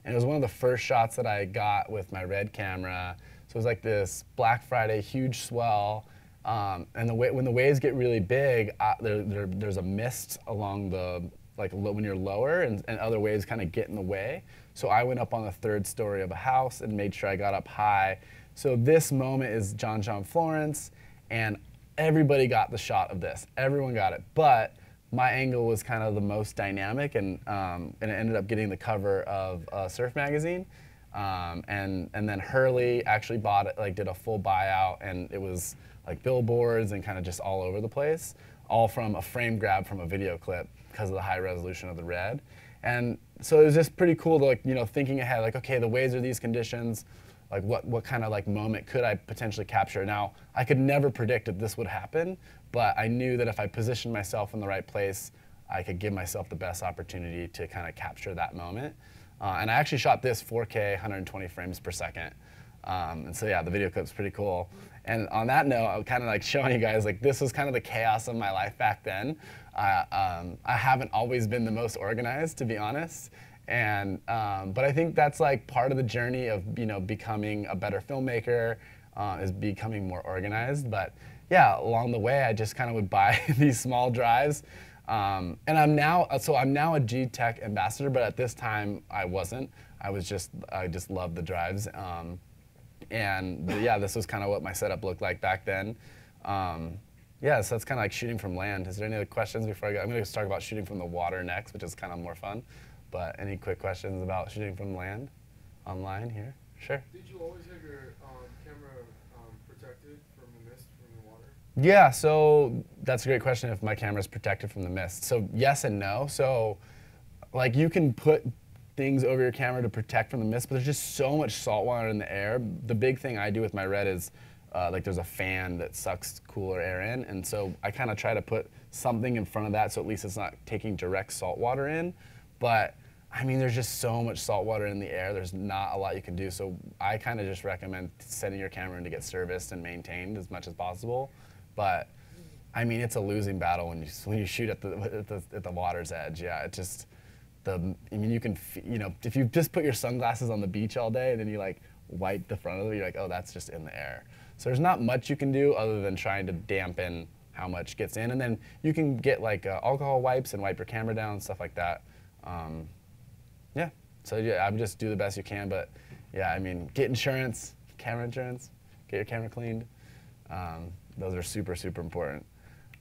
and it was one of the first shots that I got with my red camera. So it was like this Black Friday huge swell. Um, and the way, when the waves get really big, uh, there, there, there's a mist along the like when you're lower, and, and other waves kind of get in the way. So I went up on the third story of a house and made sure I got up high. So this moment is John John Florence, and everybody got the shot of this. Everyone got it, but my angle was kind of the most dynamic, and um, and it ended up getting the cover of uh, Surf Magazine. Um, and and then Hurley actually bought it, like did a full buyout, and it was like billboards and kind of just all over the place, all from a frame grab from a video clip because of the high resolution of the red. And so it was just pretty cool to like, you know, thinking ahead, like, okay, the waves are these conditions, like what, what kind of like moment could I potentially capture? Now, I could never predict that this would happen, but I knew that if I positioned myself in the right place, I could give myself the best opportunity to kind of capture that moment. Uh, and I actually shot this 4K, 120 frames per second. Um, and so yeah, the video clip's pretty cool. And on that note, I'm kind of like showing you guys like this was kind of the chaos of my life back then. Uh, um, I haven't always been the most organized, to be honest. And um, but I think that's like part of the journey of you know becoming a better filmmaker uh, is becoming more organized. But yeah, along the way, I just kind of would buy these small drives. Um, and I'm now so I'm now a G Tech ambassador, but at this time I wasn't. I was just I just loved the drives. Um, and yeah, this was kind of what my setup looked like back then. Um, yeah, so that's kind of like shooting from land. Is there any other questions before I go? I'm going to talk about shooting from the water next, which is kind of more fun. But any quick questions about shooting from land online here? Sure. Did you always have your um, camera um, protected from the mist from the water? Yeah, so that's a great question if my camera is protected from the mist. So yes and no. So like you can put things over your camera to protect from the mist, but there's just so much salt water in the air. The big thing I do with my red is uh, like there's a fan that sucks cooler air in, and so I kind of try to put something in front of that so at least it's not taking direct salt water in. But I mean, there's just so much salt water in the air. There's not a lot you can do. So I kind of just recommend sending your camera in to get serviced and maintained as much as possible. But I mean, it's a losing battle when you when you shoot at the at the, at the water's edge. Yeah, it just the I mean you can you know if you just put your sunglasses on the beach all day and then you like wipe the front of it, you're like oh that's just in the air. So there's not much you can do other than trying to dampen how much gets in, and then you can get like uh, alcohol wipes and wipe your camera down and stuff like that. Um, yeah. So yeah, I would just do the best you can, but yeah, I mean get insurance, camera insurance, get your camera cleaned. Um, those are super super important.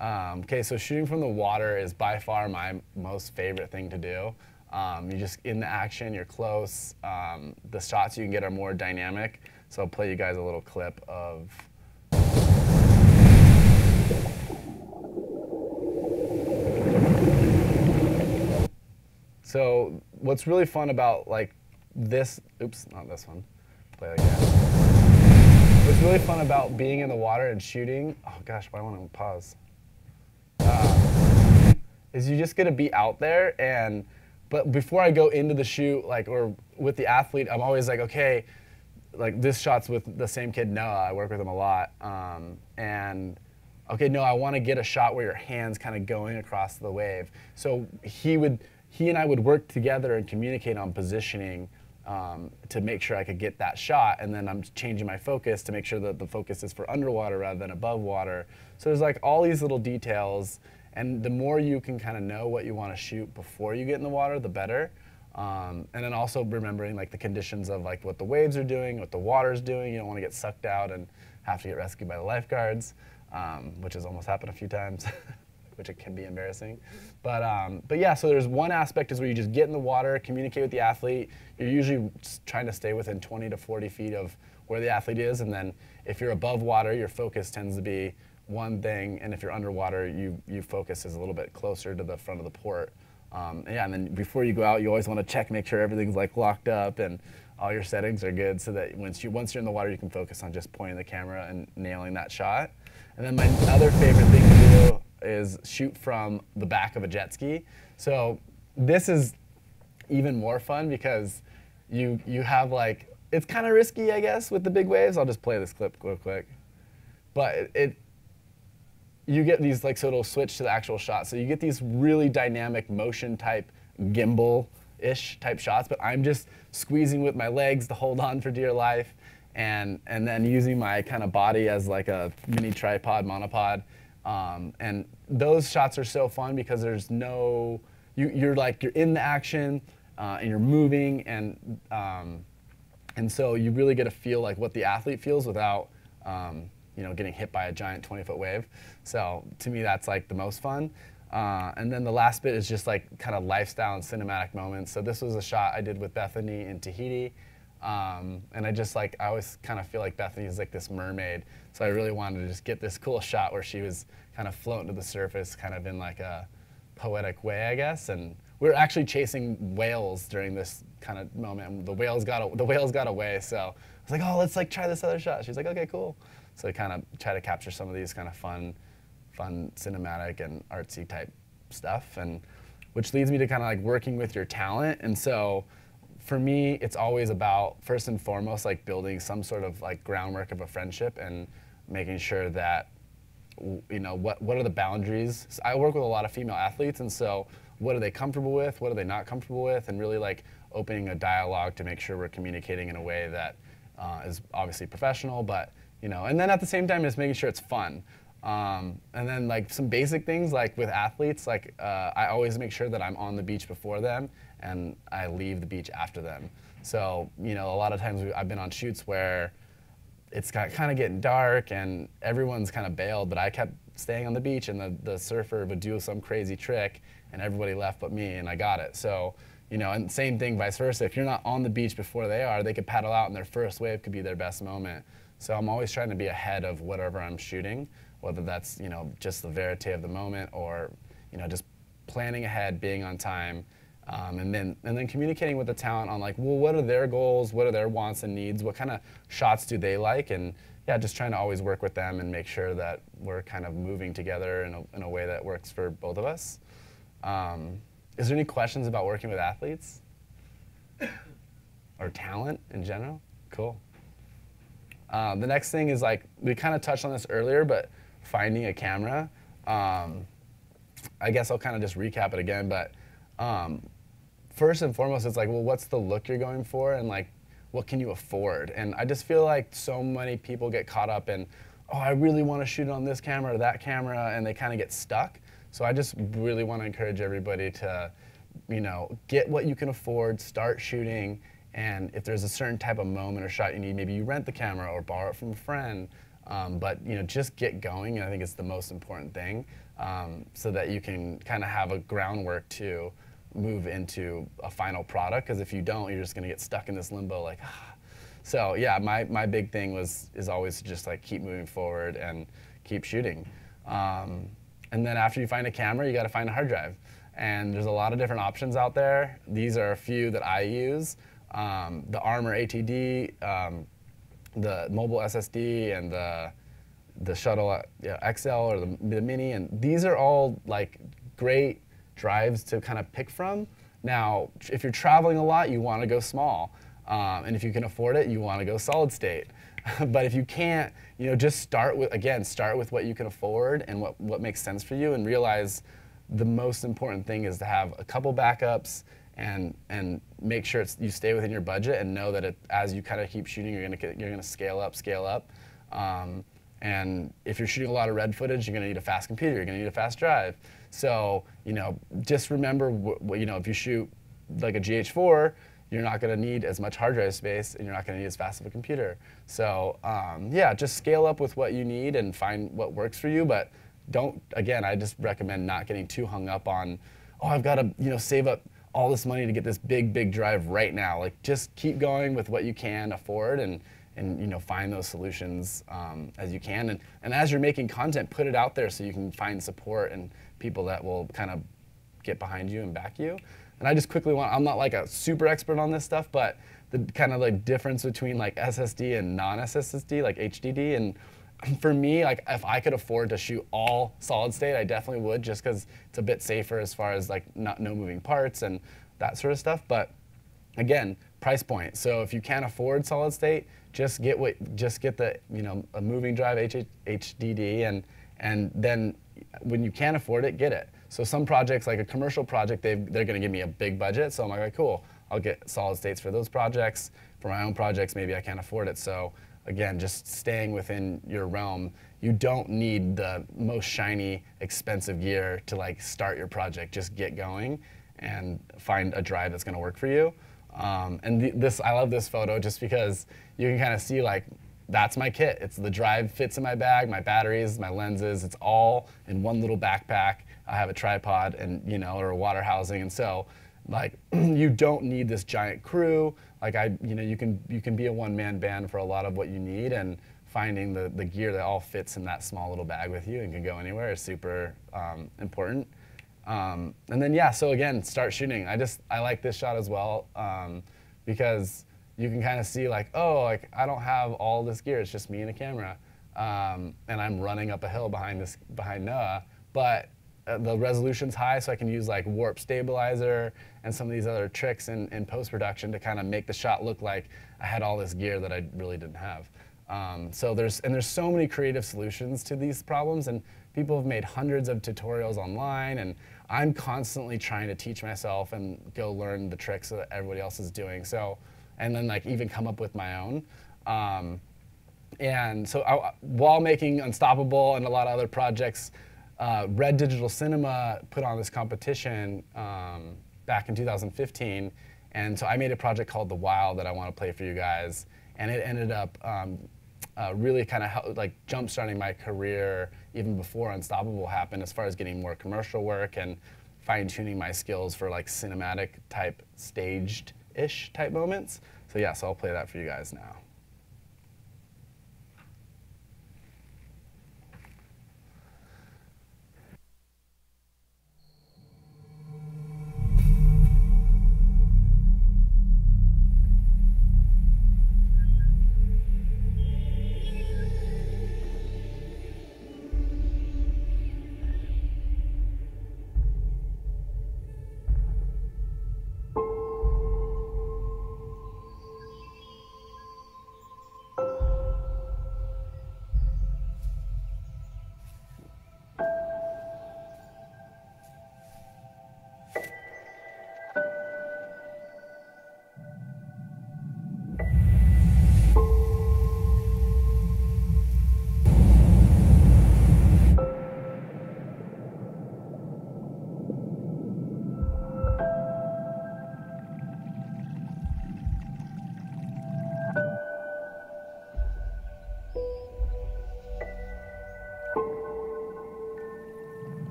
Um, okay, so shooting from the water is by far my most favorite thing to do. Um, you just in the action, you're close. Um, the shots you can get are more dynamic. So I'll play you guys a little clip of. So what's really fun about like this, oops, not this one, play it again. What's really fun about being in the water and shooting, oh gosh, why do I pause? uh, is you just to be out there and but before I go into the shoot like or with the athlete I'm always like okay like this shot's with the same kid Noah I work with him a lot um, and okay no I want to get a shot where your hands kind of going across the wave so he would he and I would work together and communicate on positioning um, to make sure I could get that shot. And then I'm changing my focus to make sure that the focus is for underwater rather than above water. So there's like all these little details. And the more you can kind of know what you want to shoot before you get in the water, the better. Um, and then also remembering like the conditions of like what the waves are doing, what the water's doing. You don't want to get sucked out and have to get rescued by the lifeguards, um, which has almost happened a few times. which it can be embarrassing. But um, but yeah, so there's one aspect is where you just get in the water, communicate with the athlete. You're usually trying to stay within 20 to 40 feet of where the athlete is, and then if you're above water, your focus tends to be one thing, and if you're underwater, you you focus is a little bit closer to the front of the port. Um, yeah, and then before you go out, you always want to check, make sure everything's like locked up and all your settings are good, so that once you once you're in the water, you can focus on just pointing the camera and nailing that shot. And then my other favorite thing to do is shoot from the back of a jet ski. So this is even more fun because you you have like it's kind of risky, I guess, with the big waves. I'll just play this clip real quick. But it, it you get these like so it'll switch to the actual shot. So you get these really dynamic motion type gimbal-ish type shots, but I'm just squeezing with my legs to hold on for dear life and and then using my kind of body as like a mini tripod monopod. Um, and those shots are so fun because there's no you, you're like you're in the action uh, and you're moving and um, and so you really get to feel like what the athlete feels without um, you know getting hit by a giant 20 foot wave. So to me that's like the most fun. Uh, and then the last bit is just like kind of lifestyle and cinematic moments. So this was a shot I did with Bethany in Tahiti. Um, and I just like, I always kind of feel like Bethany is like this mermaid. So I really wanted to just get this cool shot where she was kind of floating to the surface, kind of in like a poetic way, I guess. And we were actually chasing whales during this kind of moment. And the whales got, the whales got away. So I was like, oh, let's like try this other shot. She's like, okay, cool. So kind of try to capture some of these kind of fun, fun cinematic and artsy type stuff. And which leads me to kind of like working with your talent. And so for me, it's always about first and foremost like building some sort of like groundwork of a friendship and making sure that you know what what are the boundaries. So I work with a lot of female athletes, and so what are they comfortable with? What are they not comfortable with? And really like opening a dialogue to make sure we're communicating in a way that uh, is obviously professional, but you know, and then at the same time, just making sure it's fun. Um, and then like some basic things like with athletes, like uh, I always make sure that I'm on the beach before them and I leave the beach after them. So, you know, a lot of times we, I've been on shoots where it's kind of getting dark and everyone's kind of bailed, but I kept staying on the beach and the, the surfer would do some crazy trick and everybody left but me and I got it. So, you know, and same thing vice versa. If you're not on the beach before they are, they could paddle out and their first wave could be their best moment. So I'm always trying to be ahead of whatever I'm shooting, whether that's, you know, just the verite of the moment or, you know, just planning ahead, being on time, um, and then and then communicating with the talent on like, well, what are their goals? What are their wants and needs? What kind of shots do they like? And yeah, just trying to always work with them and make sure that we're kind of moving together in a, in a way that works for both of us. Um, is there any questions about working with athletes or talent in general? Cool. Um, the next thing is like we kind of touched on this earlier, but finding a camera. Um, I guess I'll kind of just recap it again, but um, first and foremost, it's like, well, what's the look you're going for, and like, what can you afford? And I just feel like so many people get caught up in, oh, I really want to shoot on this camera or that camera, and they kind of get stuck. So I just really want to encourage everybody to, you know, get what you can afford, start shooting, and if there's a certain type of moment or shot you need, maybe you rent the camera or borrow it from a friend. Um, but you know, just get going. And I think it's the most important thing, um, so that you can kind of have a groundwork to move into a final product because if you don't, you're just going to get stuck in this limbo like, ah. So yeah, my, my big thing was is always just like keep moving forward and keep shooting. Um, and then after you find a camera, you got to find a hard drive. And there's a lot of different options out there. These are a few that I use. Um, the Armor ATD, um, the mobile SSD, and the the Shuttle XL or the, the Mini, and these are all like great drives to kind of pick from. Now, if you're traveling a lot, you want to go small. Um, and if you can afford it, you want to go solid state. but if you can't, you know, just start with, again, start with what you can afford and what, what makes sense for you and realize the most important thing is to have a couple backups and and make sure you stay within your budget and know that it, as you kind of keep shooting, you're gonna you're gonna scale up, scale up. Um, and if you're shooting a lot of red footage, you're gonna need a fast computer, you're gonna need a fast drive. So, you know, just remember, you know, if you shoot like a GH4, you're not going to need as much hard drive space and you're not going to need as fast of a computer. So, um, yeah, just scale up with what you need and find what works for you, but don't again I just recommend not getting too hung up on oh I've got to you know save up all this money to get this big big drive right now. Like just keep going with what you can afford and and you know find those solutions um, as you can. And, and as you're making content put it out there so you can find support and people that will kind of get behind you and back you. And i just quickly want i'm not like a super expert on this stuff but the kind of like difference between like ssd and non-ssd like hdd and for me like if i could afford to shoot all solid state i definitely would just because it's a bit safer as far as like not no moving parts and that sort of stuff but again price point so if you can't afford solid state just get what just get the you know a moving drive HDD and and then when you can't afford it, get it. So some projects like a commercial project, they they're going to give me a big budget, so I'm like, cool, I'll get solid states for those projects. For my own projects, maybe I can't afford it. So again, just staying within your realm. You don't need the most shiny, expensive gear to like start your project. Just get going and find a drive that's going to work for you. Um, and th this, I love this photo just because you can kind of see like, that's my kit. It's the drive fits in my bag, my batteries, my lenses. It's all in one little backpack. I have a tripod and you know, or a water housing, and so like you don't need this giant crew. Like I, you know, you can you can be a one-man band for a lot of what you need, and finding the the gear that all fits in that small little bag with you and can go anywhere is super um, important. Um, and then yeah, so again, start shooting. I just I like this shot as well um, because you can kind of see like, oh, like I don't have all this gear. It's just me and a camera, um, and I'm running up a hill behind this behind Noah. But uh, the resolution's high, so I can use like warp stabilizer and some of these other tricks in, in post production to kind of make the shot look like I had all this gear that I really didn't have. Um, so there's and there's so many creative solutions to these problems, and people have made hundreds of tutorials online, and I'm constantly trying to teach myself and go learn the tricks that everybody else is doing. So, and then like even come up with my own. Um, and so I, while making Unstoppable and a lot of other projects, uh, Red Digital Cinema put on this competition um, back in 2015. And so I made a project called The Wild that I want to play for you guys. And it ended up um, uh, really kind of like jump starting my career even before Unstoppable happened as far as getting more commercial work and fine tuning my skills for like cinematic type staged ish type moments. So, yeah, so I'll play that for you guys now.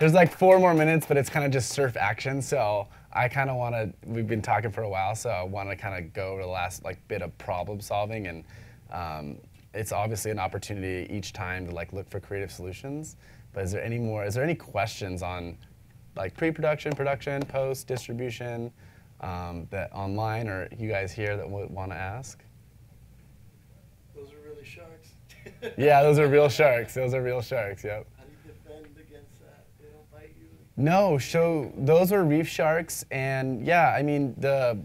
There's like four more minutes, but it's kind of just surf action. So I kind of want to. We've been talking for a while, so I want to kind of go over the last like bit of problem solving, and um, it's obviously an opportunity each time to like look for creative solutions. But is there any more? Is there any questions on like pre-production, production, post, distribution um, that online or you guys here that would want to ask? Those are really sharks. yeah, those are real sharks. Those are real sharks. Yep. How do you defend against that? They don't bite you. No, so those are reef sharks, and yeah, I mean the.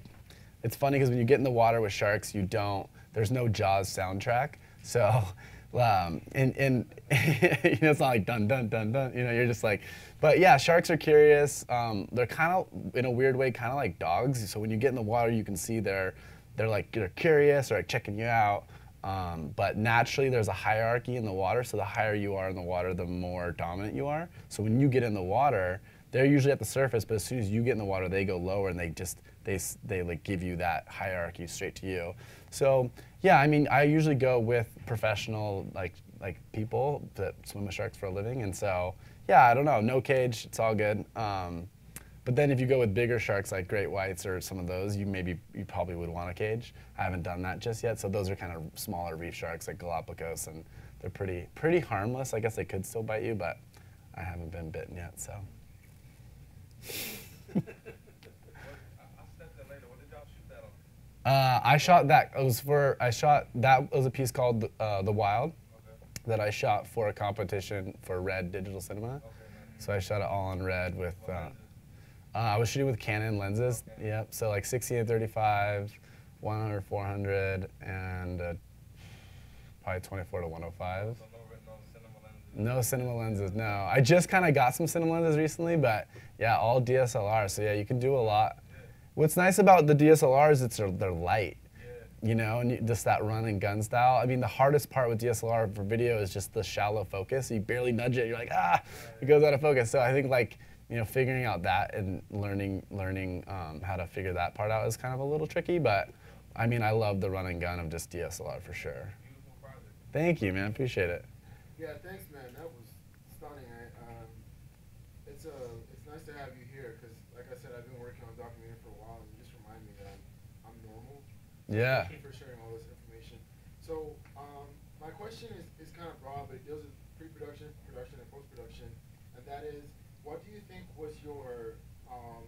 It's funny because when you get in the water with sharks, you don't. There's no Jaws soundtrack, so, um, and and you know it's not like dun dun dun dun. You know, you're just like, but yeah, sharks are curious. Um, they're kind of in a weird way, kind of like dogs. So when you get in the water, you can see they're they're like they're curious or like checking you out. Um, but naturally, there's a hierarchy in the water. So the higher you are in the water, the more dominant you are. So when you get in the water, they're usually at the surface. But as soon as you get in the water, they go lower and they just they they like give you that hierarchy straight to you. So yeah, I mean, I usually go with professional like like people that swim with sharks for a living, and so yeah, I don't know, no cage, it's all good. Um, but then if you go with bigger sharks like great whites or some of those, you maybe you probably would want a cage. I haven't done that just yet. So those are kind of smaller reef sharks like Galapagos, and they're pretty pretty harmless. I guess they could still bite you, but I haven't been bitten yet. So. Uh, I shot that. It was for I shot that was a piece called uh, The Wild that I shot for a competition for Red Digital Cinema. So I shot it all on red with. Uh, uh, I was shooting with Canon lenses. Yep. So like 16 and 35, 100, 400, and uh, probably 24 to 105. No cinema lenses, no. I just kind of got some cinema lenses recently, but yeah, all DSLR. So yeah, you can do a lot. What's nice about the DSLR is it's they're, they're light, you know, and you, just that run and gun style. I mean, the hardest part with DSLR for video is just the shallow focus. You barely nudge it, you're like, ah, it goes out of focus. So I think like, you know, figuring out that and learning learning um, how to figure that part out is kind of a little tricky. But I mean, I love the run and gun of just DSLR for sure. Thank you, man. Appreciate it. Yeah, thanks, man. That was stunning. I, um, it's uh, it's nice to have you here because, like I said, I've been working on a documentary for a while, and you just remind me that I'm, I'm normal. Yeah. Thank you for sharing all this information. So, um, my question is, is kind of broad, but it deals with pre-production, production, and post-production, and that is, what do you think was your um,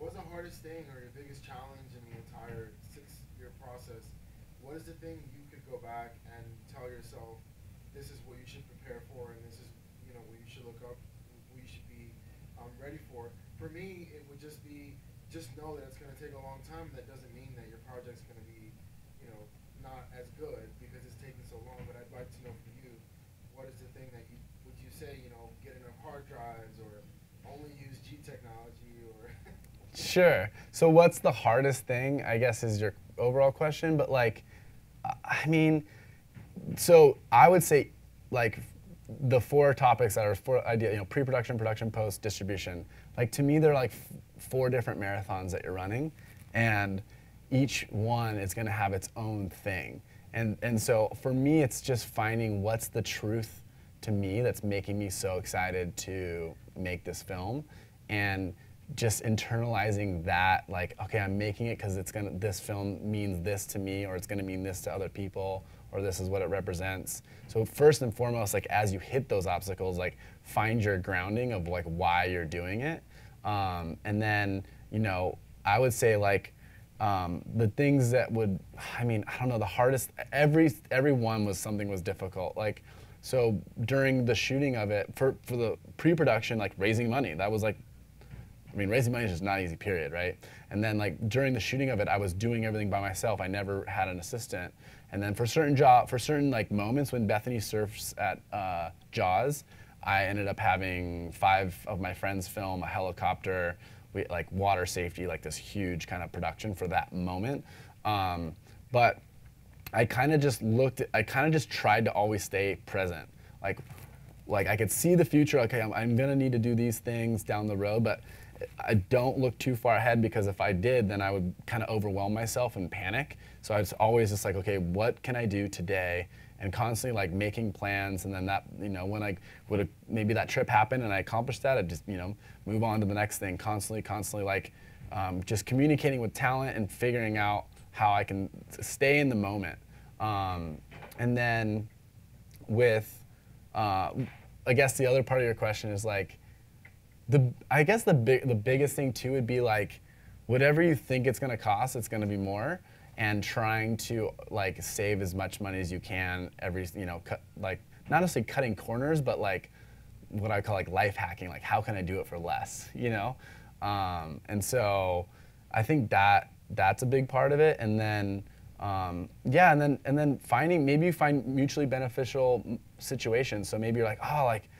what was the hardest thing or your biggest challenge in the entire six-year process? What is the thing you could go back and tell yourself, this is what you should prepare for, and this is you know what you should look up, what you should be um, ready for. For me, it would just be just know that it's going to take a long time. That doesn't mean that your project's going to be, you know, not as good because it's taking so long. But I'd like to know from you, what is the thing that you would you say, you know, get enough hard drives or only use G technology or Sure. So what's the hardest thing? I guess is your overall question, but like, I mean, so I would say, like, the four topics that are four idea, you know, pre-production, production, post, distribution. Like to me, they're like four different marathons that you're running, and each one is going to have its own thing. And and so for me, it's just finding what's the truth to me that's making me so excited to make this film, and just internalizing that like okay i'm making it because it's gonna this film means this to me or it's gonna mean this to other people or this is what it represents. So first and foremost like as you hit those obstacles like find your grounding of like why you're doing it. Um, and then you know i would say like um, the things that would i mean i don't know the hardest every every one was something was difficult. Like so during the shooting of it for for the pre-production like raising money that was like mean, raising money is just not easy, period, right? And then like during the shooting of it, I was doing everything by myself. I never had an assistant. And then for certain job, for certain like moments when Bethany surfs at uh, Jaws, I ended up having five of my friends film a helicopter, we, like water safety, like this huge kind of production for that moment. Um, but I kind of just looked. At, I kind of just tried to always stay present. Like, like I could see the future. Okay, I'm, I'm gonna need to do these things down the road, but I don't look too far ahead because if I did, then I would kind of overwhelm myself and panic. So I was always just like, okay, what can I do today? and constantly like making plans and then that you know when I would maybe that trip happened and I accomplished that, I'd just you know move on to the next thing. Constantly, constantly like um, just communicating with talent and figuring out how I can stay in the moment. Um, and then with, uh, I guess the other part of your question is like, the I guess the big the biggest thing too would be like, whatever you think it's gonna cost, it's gonna be more, and trying to like save as much money as you can every you know cut, like not necessarily cutting corners, but like what I call like life hacking, like how can I do it for less, you know? Um, and so I think that that's a big part of it. And then um, yeah, and then and then finding maybe you find mutually beneficial situations. So maybe you're like, oh, like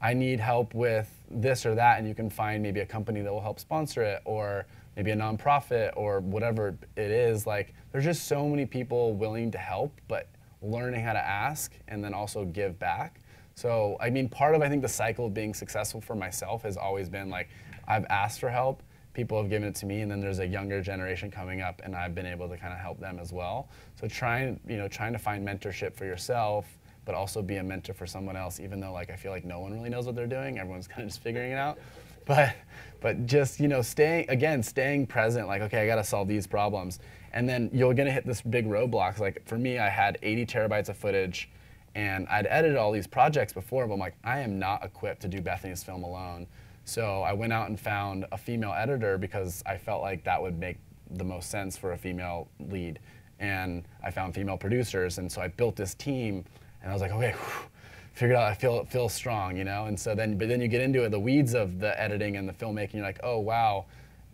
I need help with this or that, and you can find maybe a company that will help sponsor it, or maybe a nonprofit, or whatever it is. Like there's just so many people willing to help, but learning how to ask and then also give back. So I mean, part of I think the cycle of being successful for myself has always been like I've asked for help, people have given it to me, and then there's a younger generation coming up, and I've been able to kind of help them as well. So trying, you know, trying to find mentorship for yourself, but also be a mentor for someone else, even though like I feel like no one really knows what they're doing. Everyone's kind of just figuring it out. But, but just you know, staying again, staying present. Like, okay, I got to solve these problems, and then you're gonna hit this big roadblocks. Like for me, I had 80 terabytes of footage. And I'd edited all these projects before, but I'm like, I am not equipped to do Bethany's film alone. So I went out and found a female editor because I felt like that would make the most sense for a female lead. And I found female producers, and so I built this team, and I was like, okay, whew, figured out I feel feel strong, you know. And so then, but then you get into it, the weeds of the editing and the filmmaking. You're like, oh wow,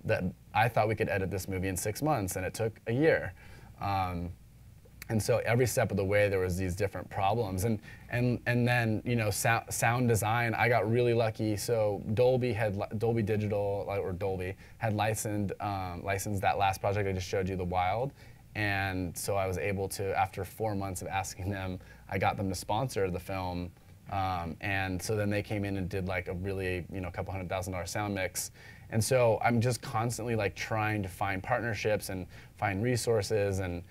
that I thought we could edit this movie in six months, and it took a year. Um, and so every step of the way there was these different problems and and and then you know sound, sound design i got really lucky so dolby had dolby digital or dolby had licensed um, licensed that last project i just showed you the wild and so i was able to after four months of asking them i got them to sponsor the film um, and so then they came in and did like a really you know a couple hundred thousand dollar sound mix and so i'm just constantly like trying to find partnerships and find resources and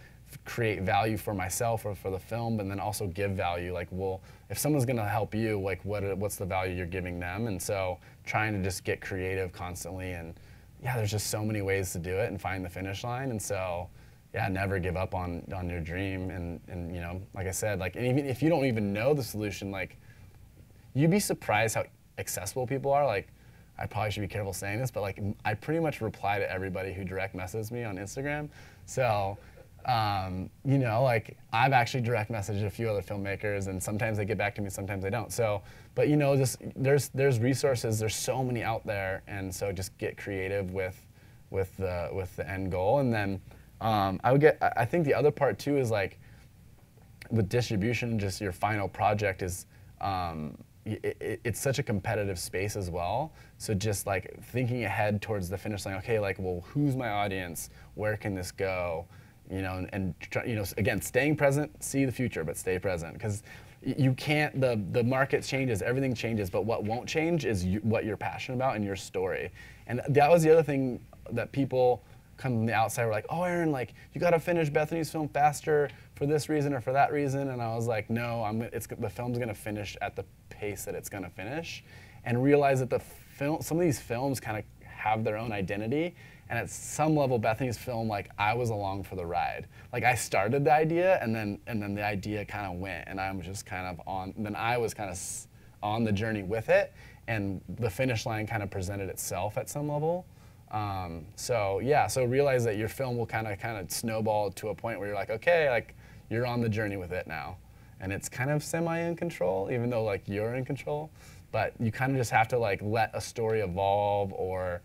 create value for myself or for the film, but then also give value. Like, well, if someone's going to help you, like, what what's the value you're giving them? And so, trying to just get creative constantly, and yeah, there's just so many ways to do it and find the finish line. And so, yeah, never give up on on your dream. And and you know, like I said, like, even if you don't even know the solution, like, you'd be surprised how accessible people are. Like, I probably should be careful saying this, but like, I pretty much reply to everybody who direct messages me on Instagram. So um, you know, like I've actually direct messaged a few other filmmakers, and sometimes they get back to me, sometimes they don't. So, but you know, just there's there's resources. There's so many out there, and so just get creative with with the with the end goal, and then um, I would get. I think the other part too is like with distribution, just your final project is. Um, it, it, it's such a competitive space as well. So just like thinking ahead towards the finish line. Okay, like, well, who's my audience? Where can this go? you know, and, and try, you know, again, staying present, see the future, but stay present because you can't. The the market changes, everything changes, but what won't change is you, what you're passionate about and your story. And that was the other thing that people come from the outside were like, "Oh, Aaron, like you got to finish Bethany's film faster for this reason or for that reason." And I was like, "No, I'm. It's the film's gonna finish at the pace that it's gonna finish," and realize that the film, some of these films kind of have their own identity and at some level, Bethany's film, like I was along for the ride. Like I started the idea, and then and then the idea kind of went, and I was just kind of on. Then I was kind of on the journey with it, and the finish line kind of presented itself at some level. Um, so yeah, so realize that your film will kind of kind of snowball to a point where you're like, okay, like you're on the journey with it now, and it's kind of semi in control, even though like you're in control. But you kind of just have to like let a story evolve or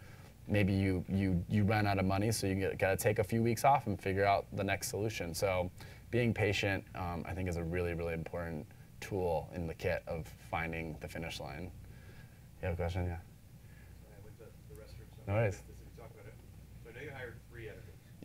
maybe you, you, you run out of money, so you got to take a few weeks off and figure out the next solution. So being patient, um, I think, is a really, really important tool in the kit of finding the finish line. You have a question? Yeah. No worries. So I know you hired three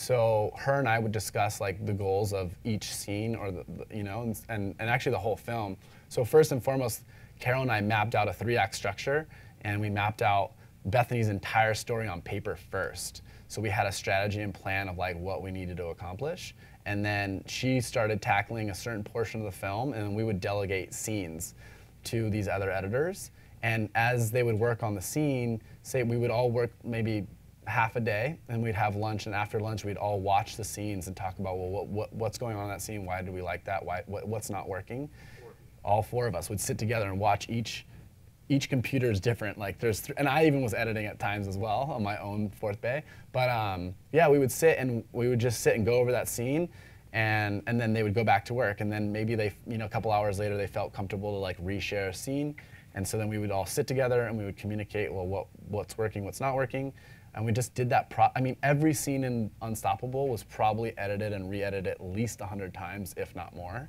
So her and I would discuss like the goals of each scene or the, the you know, and, and, and actually the whole film. So first and foremost, Carol and I mapped out a three act structure and we mapped out Bethany's entire story on paper first. So we had a strategy and plan of like what we needed to accomplish. And then she started tackling a certain portion of the film and we would delegate scenes to these other editors. And as they would work on the scene, say we would all work maybe half a day and we'd have lunch and after lunch we'd all watch the scenes and talk about well what, what, what's going on in that scene? Why do we like that? Why what, what's not working? All four of us would sit together and watch each each computer is different. Like there's th- and i even was editing at times as well on my own fourth bay but um, yeah we would sit and we would just sit and go over that scene and and then they would go back to work. And then maybe they you know a couple hours later they felt comfortable to like reshare a scene. And so then we would all sit together and we would communicate well what what's working what's not working and we just did that i mean every scene in unstoppable was probably edited and re-edited at least 100 times if not more.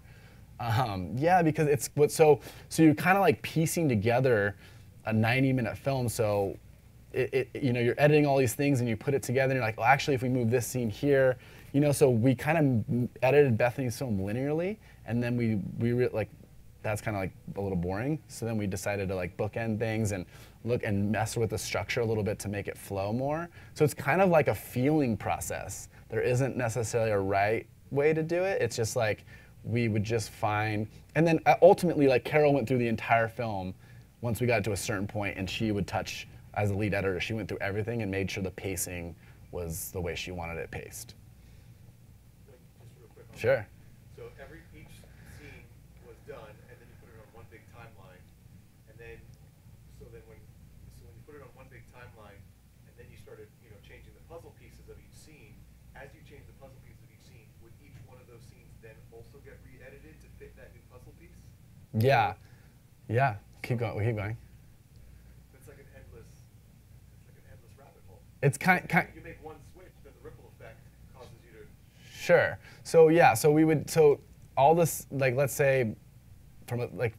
Um, yeah because it's what so so you're kind of like piecing together a 90 minute film. So it, it, you know you're editing all these things and you put it together and you're like well actually if we move this scene here you know so we kind of edited bethany's film linearly and then we we like that's kind of like a little boring. So then we decided to like bookend things and look and mess with the structure a little bit to make it flow more. So it's kind of like a feeling process. There isn't necessarily a right way to do it. It's just like we would just find, and then uh, ultimately, like Carol went through the entire film once we got to a certain point, and she would touch as a lead editor. She went through everything and made sure the pacing was the way she wanted it paced. Sure. So every each scene was done, and then you put it on one big timeline, and then so then when so when you put it on one big timeline, and then you started you know changing the puzzle pieces of each scene. As you change the puzzle pieces of each scene, would each one of those scenes then also get re-edited to fit that new puzzle piece? Yeah, yeah. Keep going. We Keep going. It's like an endless, it's like an endless rabbit hole. It's kind, kind. You make one switch, then the ripple effect causes you to. Sure. So yeah, so we would so all this like let's say from a, like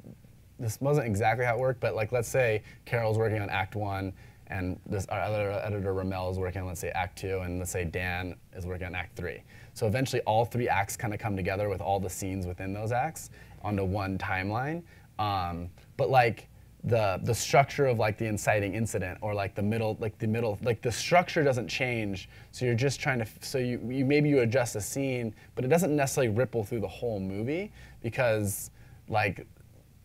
this wasn't exactly how it worked, but like let's say Carol's working on Act One, and this our other editor Ramel is working on let's say Act Two, and let's say Dan is working on Act Three. So eventually, all three acts kind of come together with all the scenes within those acts onto one timeline. Um, but like the the structure of like the inciting incident or like the middle like the middle like the structure doesn't change. So you're just trying to so you, you maybe you adjust a scene but it doesn't necessarily ripple through the whole movie because like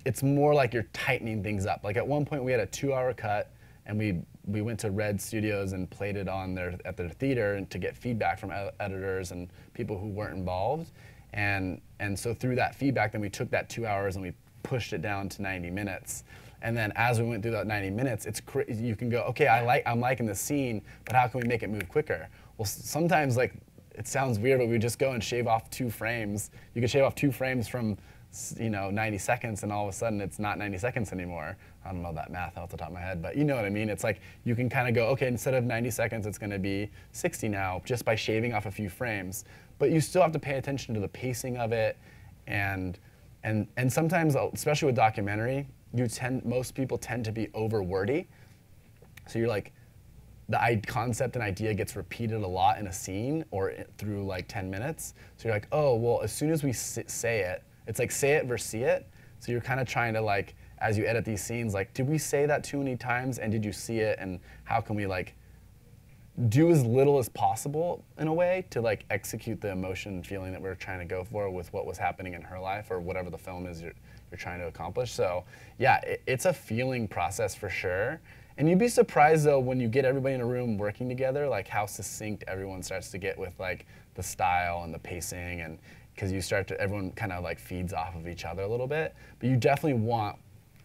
it's more like you're tightening things up. Like at one point we had a two hour cut and we we went to red studios and played it on their at their theater and to get feedback from ed- editors and people who weren't involved. And and so through that feedback then we took that two hours and we pushed it down to 90 minutes and then as we went through that 90 minutes, it's you can go, okay, I like I'm liking the scene, but how can we make it move quicker? Well, sometimes like it sounds weird, but we just go and shave off two frames. You can shave off two frames from you know 90 seconds, and all of a sudden it's not 90 seconds anymore. I don't know that math off the top of my head, but you know what I mean. It's like you can kind of go, okay, instead of 90 seconds, it's going to be 60 now, just by shaving off a few frames. But you still have to pay attention to the pacing of it, and and and sometimes, uh, especially with documentary, you tend most people tend to be over wordy. So you're like, the concept and idea gets repeated a lot in a scene or through like 10 minutes. So you're like, oh well, as soon as we say it, it's like say it versus see it. So you're kind of trying to like, as you edit these scenes, like, did we say that too many times, and did you see it, and how can we like do as little as possible in a way to like execute the emotion and feeling that we're trying to go for with what was happening in her life or whatever the film is you're, you're trying to accomplish. So yeah, it, it's a feeling process for sure. And you'd be surprised though when you get everybody in a room working together, like how succinct everyone starts to get with like the style and the pacing and because you start to everyone kind of like feeds off of each other a little bit. But you definitely want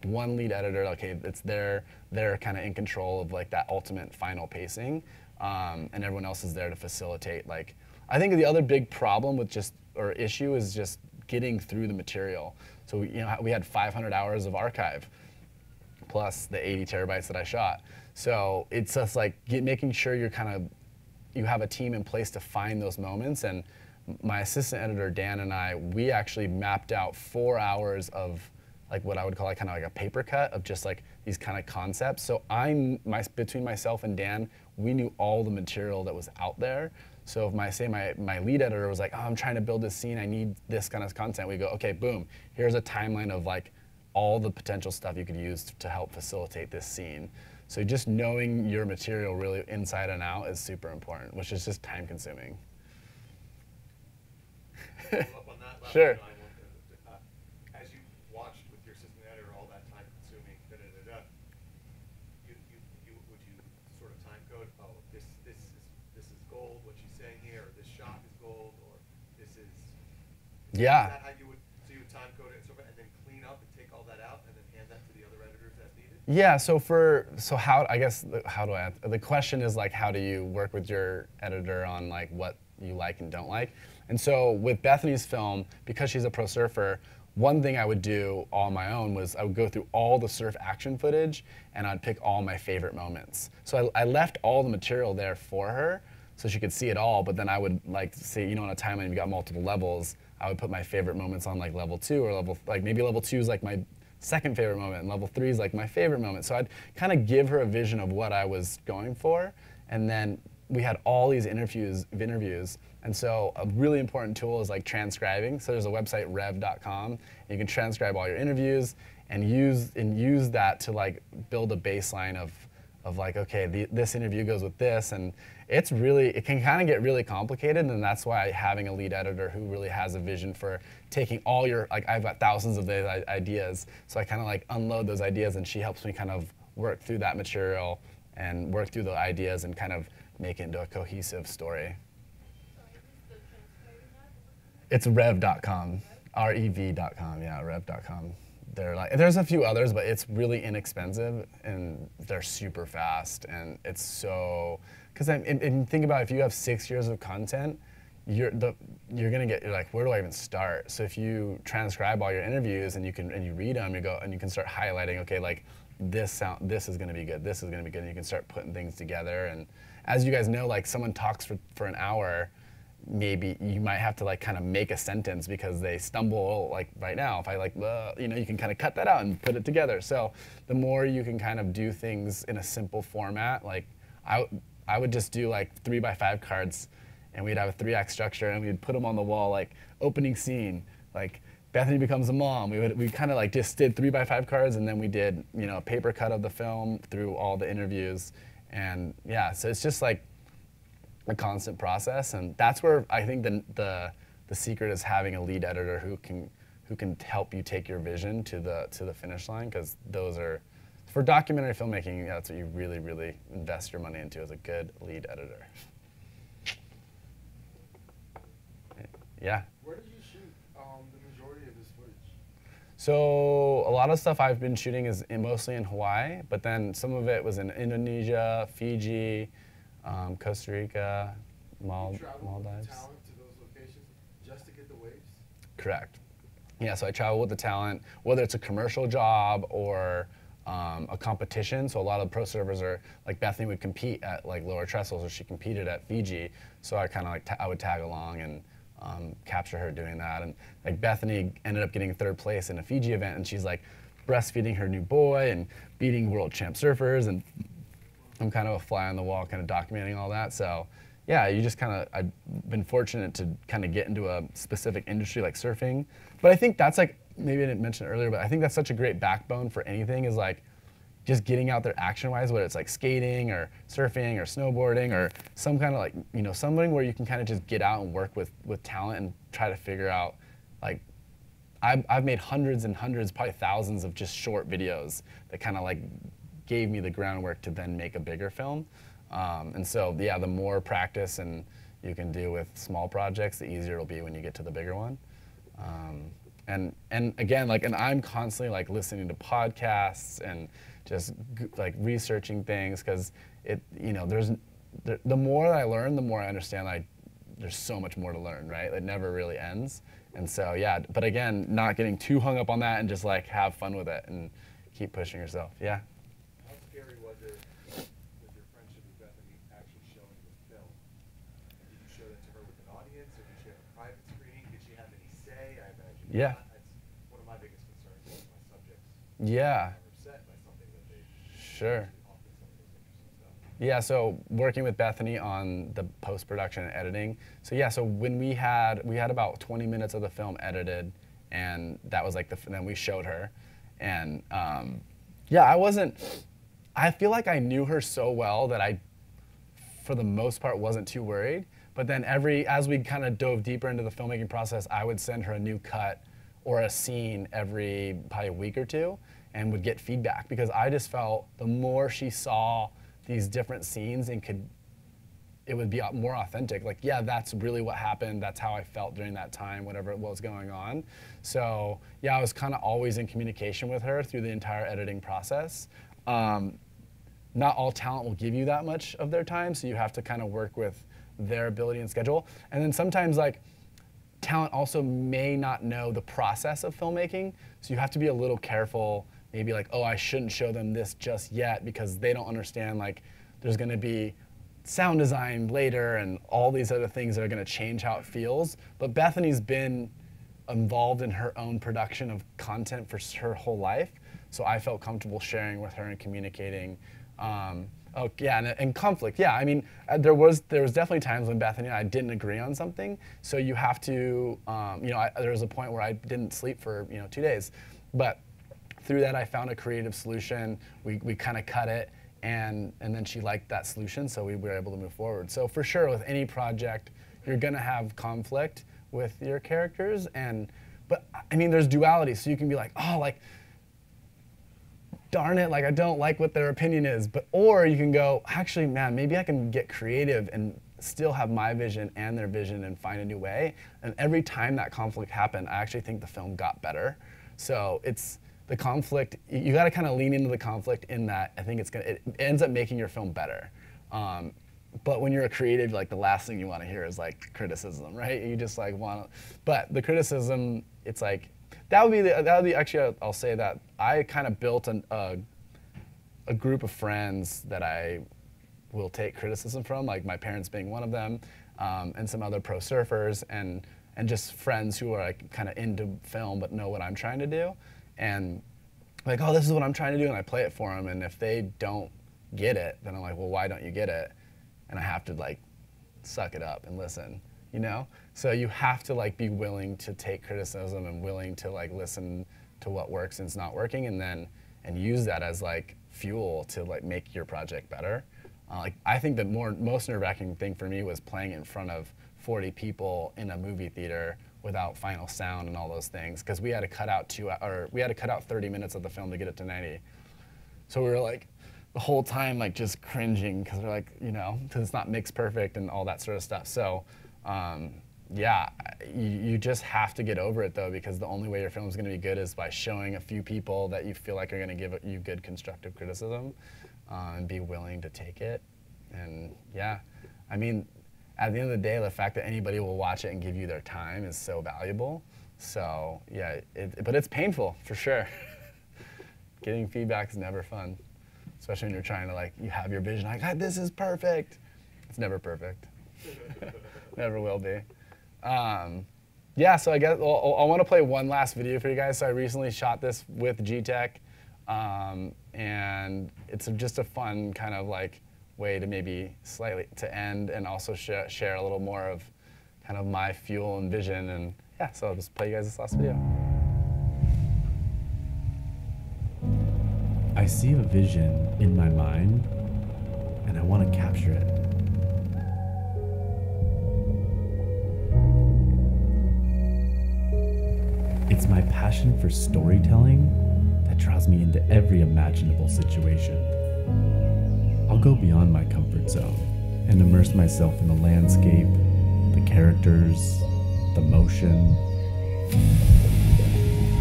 one lead editor, okay, it's their they're kind of in control of like that ultimate final pacing, um, and everyone else is there to facilitate. Like, I think the other big problem with just or issue is just getting through the material. So you know we had 500 hours of archive, plus the 80 terabytes that I shot. So it's just like get, making sure you're kind of you have a team in place to find those moments and my assistant editor Dan and I we actually mapped out four hours of like what I would call like kind of like a paper cut of just like these kind of concepts. So I'm my between myself and Dan, we knew all the material that was out there. So if my say my, my lead editor was like, oh, I'm trying to build this scene, I need this kind of content, we go, okay, boom, here's a timeline of like all the potential stuff you could use to help facilitate this scene. So just knowing your material really inside and out is super important, which is just time consuming. sure. Uh, as you watched with your assistant editor all that time consuming, da da da da, you, you, you would you sort of time code, oh, this this is this is gold, what she's saying here, or this shot is gold, or this is Yeah. Is that how you would so you would time code it and sort of and then clean up and take all that out and then hand that to the other editors as needed? Yeah. So for so how I guess how do I the question is like how do you work with your editor on like what you like and don't like? And so with Bethany's film, because she's a pro surfer, one thing I would do on my own was I would go through all the surf action footage and I'd pick all my favorite moments. So I, I left all the material there for her so she could see it all. But then I would like say, you know, on a timeline you got multiple levels. I would put my favorite moments on like level two or level like maybe level two is like my second favorite moment and level three is like my favorite moment. So I'd kind of give her a vision of what I was going for, and then we had all these interviews interviews. And so a really important tool is like transcribing. So there's a website rev.com. You can transcribe all your interviews and use and use that to like build a baseline of of like okay the, this interview goes with this and it's really it can kind of get really complicated and that's why having a lead editor who really has a vision for taking all your like i've got thousands of ideas so i kind of like unload those ideas and she helps me kind of work through that material and work through the ideas and kind of make it into a cohesive story. It's rev.com rev.com yeah rev.com they're like there's a few others but it's really inexpensive and they're super fast and it's so because and, and think about if you have six years of content you're the you're gonna get you're like where do I even start? So if you transcribe all your interviews and you can and you read them you go and you can start highlighting okay like this sound this is gonna be good this is gonna be good and you can start putting things together. And as you guys know like someone talks for, for an hour maybe you might have to like kind of make a sentence because they stumble like right now. If i like uh, you know you can kind of cut that out and put it together. So the more you can kind of do things in a simple format like i, I would just do like three by five cards and we'd have a three act structure and we'd put them on the wall like opening scene. Like bethany becomes a mom. We would we kind of like just did three by five cards and then we did you know a paper cut of the film through all the interviews. And yeah so it's just like a constant process, and that's where I think the, the the secret is having a lead editor who can who can help you take your vision to the to the finish line because those are for documentary filmmaking that's what you really really invest your money into as a good lead editor. Yeah. Where did you shoot um, the majority of this footage? So a lot of stuff I've been shooting is in, mostly in Hawaii, but then some of it was in Indonesia, Fiji, um, Costa Rica, Mal- Maldives. with talent to those locations just to get the waves? Correct. Yeah, so I travel with the talent, whether it's a commercial job or um, a competition. So a lot of pro servers are like Bethany would compete at like lower trestles, or she competed at Fiji. So I kind of like I would tag along and um, capture her doing that. And like Bethany ended up getting third place in a Fiji event, and she's like breastfeeding her new boy and beating world champ surfers and I'm kind of a fly on the wall, kind of documenting all that. So, yeah, you just kind of I've been fortunate to kind of get into a specific industry like surfing. But I think that's like maybe I didn't mention earlier, but I think that's such a great backbone for anything is like just getting out there action-wise, whether it's like skating or surfing or snowboarding or some kind of like you know something where you can kind of just get out and work with with talent and try to figure out like I've, I've made hundreds and hundreds, probably thousands of just short videos that kind of like gave me the groundwork to then make a bigger film. Um, and so, yeah, the more practice and you can do with small projects, the easier it'll be when you get to the bigger one. Um, and and again, like, and I'm constantly like listening to podcasts and just like researching things because it, you know, there's the, the more I learn, the more I understand I there's so much more to learn, right? It never really ends. And so, yeah, but again, not getting too hung up on that and just like have fun with it and keep pushing yourself. Yeah. How scary was it with your friendship with Bethany actually showing the film? Did you show that to her with an audience, or did she have a private screening? Did she have any say? I imagine Yeah. not. That's one of my biggest concerns with my subject Yeah. Sure. Yeah, so working with Bethany on the post production and editing. So yeah, so when we had we had about 20 minutes of the film edited, and that was like the then we showed her, and um, yeah, I wasn't. I feel like I knew her so well that I, for the most part, wasn't too worried. But then every as we kind of dove deeper into the filmmaking process, I would send her a new cut or a scene every probably a week or two, and would get feedback because I just felt the more she saw these different scenes and could it would be more authentic. Like yeah that's really what happened. That's how i felt during that time whatever it was going on. So yeah i was kind of always in communication with her through the entire editing process. Um, not all talent will give you that much of their time so you have to kind of work with their ability and schedule and then sometimes like talent also may not know the process of filmmaking so you have to be a little careful maybe like, oh, I shouldn't show them this just yet because they don't understand like there's going to be sound design later and all these other things that are going to change how it feels. But Bethany's been involved in her own production of content for her whole life, so I felt comfortable sharing with her and communicating. Um, oh yeah, and, and, conflict. Yeah, I mean, uh, there was there was definitely times when Bethany and I didn't agree on something. So you have to, um, you know, I, there was a point where I didn't sleep for you know two days, but through that, I found a creative solution. We, we kind of cut it, and, and then she liked that solution, so we were able to move forward. So for sure, with any project, you're gonna have conflict with your characters, and but I mean, there's duality, so you can be like, oh, like, darn it, like I don't like what their opinion is, but or you can go, actually, man, maybe I can get creative and still have my vision and their vision and find a new way. And every time that conflict happened, I actually think the film got better. So it's the conflict, you got to kind of lean into the conflict in that I think it's gonna, it ends up making your film better. Um, but when you're a creative, like the last thing you want to hear is like criticism, right? You just like want to, but the criticism, it's like, that would be, the, that would be actually, I'll say that I kind of built an, a, a group of friends that I will take criticism from, like my parents being one of them, um, and some other pro surfers, and, and just friends who are like kind of into film but know what I'm trying to do and like, oh, this is what I'm trying to do, and I play it for them, and if they don't get it, then I'm like, well, why don't you get it? And I have to like suck it up and listen, you know? So you have to like be willing to take criticism and willing to like listen to what works and is not working, and then and use that as like fuel to like make your project better. Uh, like I think the more most nerve-wracking thing for me was playing in front of 40 people in a movie theater without final sound and all those things because we had to cut out two or we had to cut out 30 minutes of the film to get it to 90. So we were like the whole time like just cringing because we're like you know because it's not mixed perfect and all that sort of stuff. So um, yeah, you, you just have to get over it though because the only way your film is going to be good is by showing a few people that you feel like are going to give you good constructive criticism uh, and be willing to take it. And yeah, I mean at the end of the day, the fact that anybody will watch it and give you their time is so valuable. So yeah, it, but it's painful for sure. Getting feedback is never fun, especially when you're trying to like you have your vision like ah, this is perfect. It's never perfect. never will be. Um, yeah, so I guess I want to play one last video for you guys. So I recently shot this with G-Tech, um, and it's just a fun kind of like way to maybe slightly to end and also sh share a little more of kind of my fuel and vision. And yeah, so I'll just play you guys this last video. I see a vision in my mind and I want to capture it. It's my passion for storytelling that draws me into every imaginable situation. I'll go beyond my comfort zone and immerse myself in the landscape, the characters, the motion.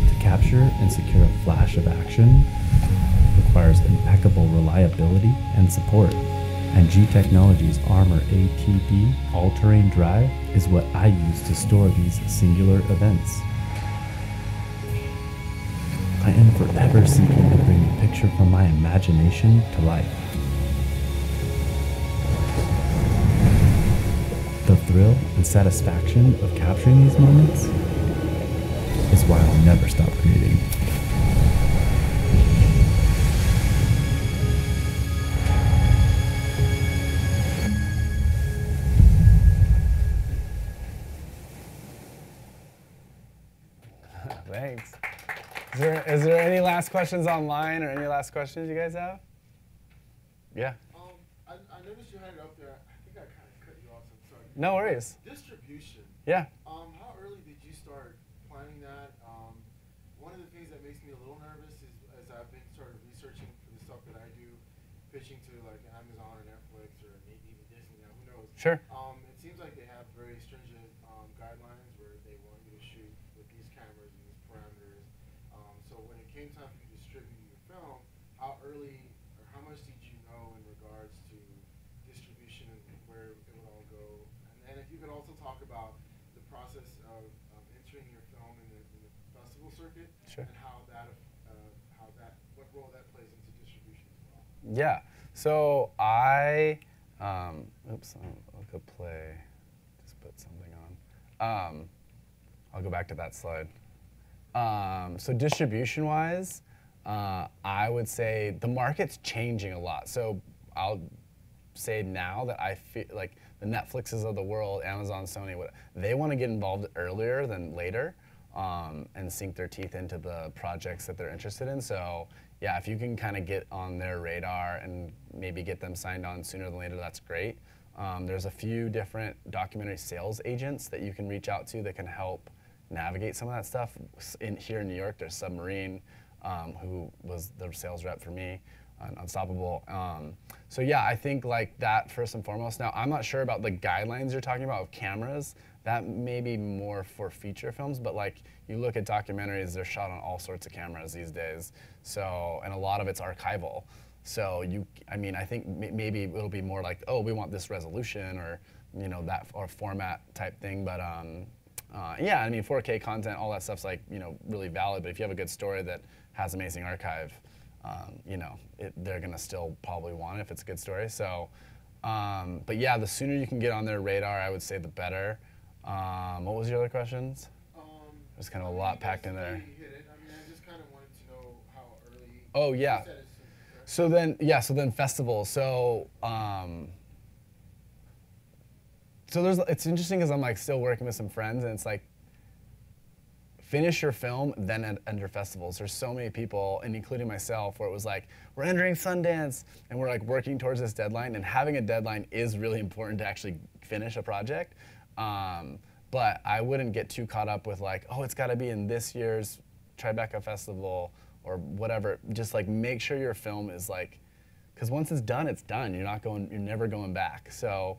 To capture and secure a flash of action requires impeccable reliability and support. And G Technology's Armor ATD all-terrain drive is what I use to store these singular events. I am forever seeking to bring a picture from my imagination to life. The thrill and satisfaction of capturing these moments is why I'll never stop creating. Last questions online or any last questions you guys have? Yeah. Um, I, I noticed you had it up there. I think I kind of cut you off. So I'm sorry. No worries. Distribution. Yeah. Um, how early did you start planning that? Um, one of the things that makes me a little nervous is as I've been sort of researching for the stuff that I do, pitching to like Amazon or Netflix or maybe even Disney now, who knows? Sure. Um, it seems like they have very stringent um, guidelines where they want you to shoot with these cameras and these parameters. Um, so when it came time for you to distribute your film, how early or how much did you know in regards to distribution and where it would all go? And, and if you could also talk about the process of um, entering your film in the, in the festival circuit Sure. and how that uh, how that what role that plays into distribution as well. Yeah. So I, um, oops, I'll, go play. Just put something on. Um, I'll go back to that slide. Um, so distribution-wise, uh, I would say the market's changing a lot. So I'll say now that I feel like the Netflixes of the world, Amazon, Sony, what, they want to get involved earlier than later um, and sink their teeth into the projects that they're interested in. So yeah, if you can kind of get on their radar and maybe get them signed on sooner than later, that's great. Um, there's a few different documentary sales agents that you can reach out to that can help navigate some of that stuff. In, here in New York, there's Submarine, um, who was the sales rep for me on Unstoppable. Um, so yeah, I think like that first and foremost. Now, I'm not sure about the guidelines you're talking about of cameras. That may be more for feature films, but like you look at documentaries, they're shot on all sorts of cameras these days. So, and a lot of it's archival. So you, I mean, I think maybe it'll be more like, oh, we want this resolution or, you know, that or format type thing. But um, uh, yeah, I mean, 4K content, all that stuff's like, you know, really valid. But if you have a good story that has amazing archive, um, you know, it, they're gonna still probably want it if it's a good story. So, um, but yeah, the sooner you can get on their radar, I would say the better. Um, what was your other questions? There's kind of a lot packed in there. You hit it. I mean, I just kind of wanted to know how early. Oh yeah. So then, yeah. So then, festivals. So, um, so there's. It's interesting because I'm like still working with some friends, and it's like finish your film, then en- enter festivals. There's so many people, and including myself, where it was like we're entering Sundance, and we're like working towards this deadline. And having a deadline is really important to actually finish a project. Um, but I wouldn't get too caught up with like, oh, it's got to be in this year's Tribeca Festival or whatever. Just like make sure your film is like, because once it's done, it's done. You're not going, you're never going back. So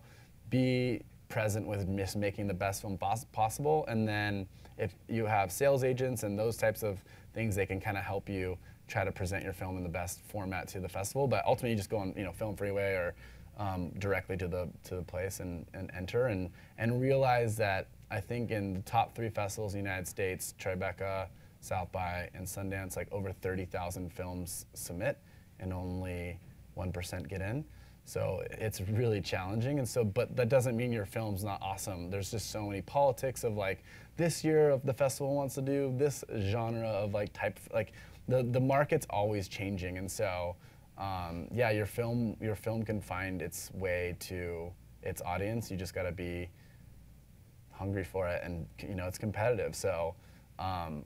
be present with just making the best film pos- possible. And then if you have sales agents and those types of things, they can kind of help you try to present your film in the best format to the festival. But ultimately, you just go on, you know, Film Freeway or um, directly to the to the place and, and enter and and realize that I think in the top three festivals in the United States, Tribeca, South by, and Sundance, like over 30,000 films submit, and only one percent get in. So it's really challenging, and so but that doesn't mean your film's not awesome. There's just so many politics of like this year of the festival wants to do this genre of like type like the the market's always changing, and so um, yeah, your film your film can find its way to its audience. You just got to be hungry for it, and you know it's competitive. So. Um,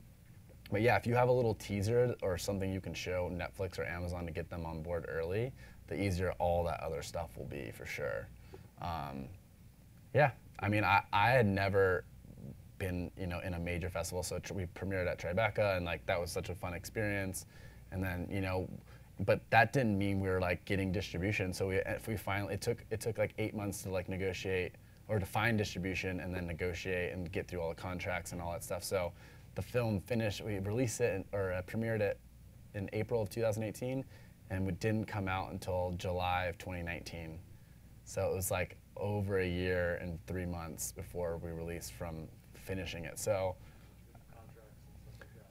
but yeah, if you have a little teaser or something you can show Netflix or Amazon to get them on board early, the easier all that other stuff will be for sure. Um, yeah, I mean, I, I had never been, you know, in a major festival, so we premiered at Tribeca, and like that was such a fun experience. And then, you know, but that didn't mean we were like getting distribution. So we, if we finally, it took it took like eight months to like negotiate or define distribution and then negotiate and get through all the contracts and all that stuff. So the film finished, we released it in, or uh, premiered it in April of 2018, and it didn't come out until July of 2019. So it was like over a year and three months before we released from finishing it. So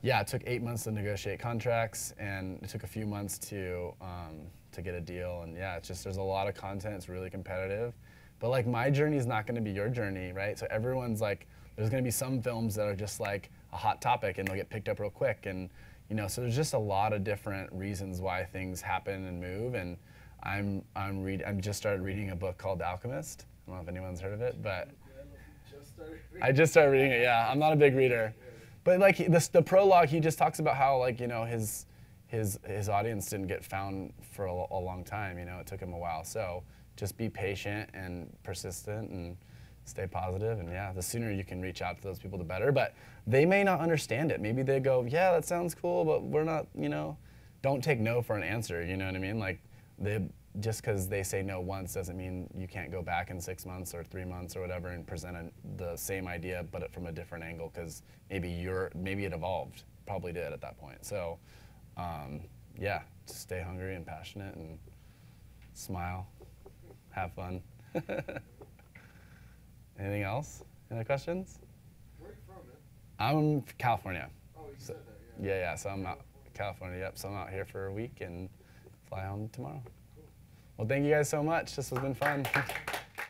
yeah, it took eight months to negotiate contracts, and it took a few months to um, to get a deal. And yeah, it's just there's a lot of content. It's really competitive, but like my journey is not going to be your journey, right? So everyone's like, there's going to be some films that are just like a hot topic, and they'll get picked up real quick, and you know, so there's just a lot of different reasons why things happen and move. And I'm I'm read I'm just started reading a book called The Alchemist. I don't know if anyone's heard of it, but I just started reading it. Yeah, I'm not a big reader, But like he- this, the prologue, he just talks about how like you know his his his audience didn't get found for a, a long time. You know, it took him a while. So just be patient and persistent and stay positive. And yeah, the sooner you can reach out to those people, the better. But they may not understand it. Maybe they go, yeah, that sounds cool, but we're not. You know, don't take no for an answer. You know what I mean? Like they just because they say no once doesn't mean you can't go back in six months or three months or whatever and present a, the same idea but from a different angle because maybe you're maybe it evolved probably did at that point so um, yeah just stay hungry and passionate and smile have fun. Anything else? Any other questions? Where are you from, man? i'm from california. Oh, you So- said that, yeah. yeah so i'm out california yep so i'm out here for a week and fly home tomorrow. Well thank you guys so much. This has been fun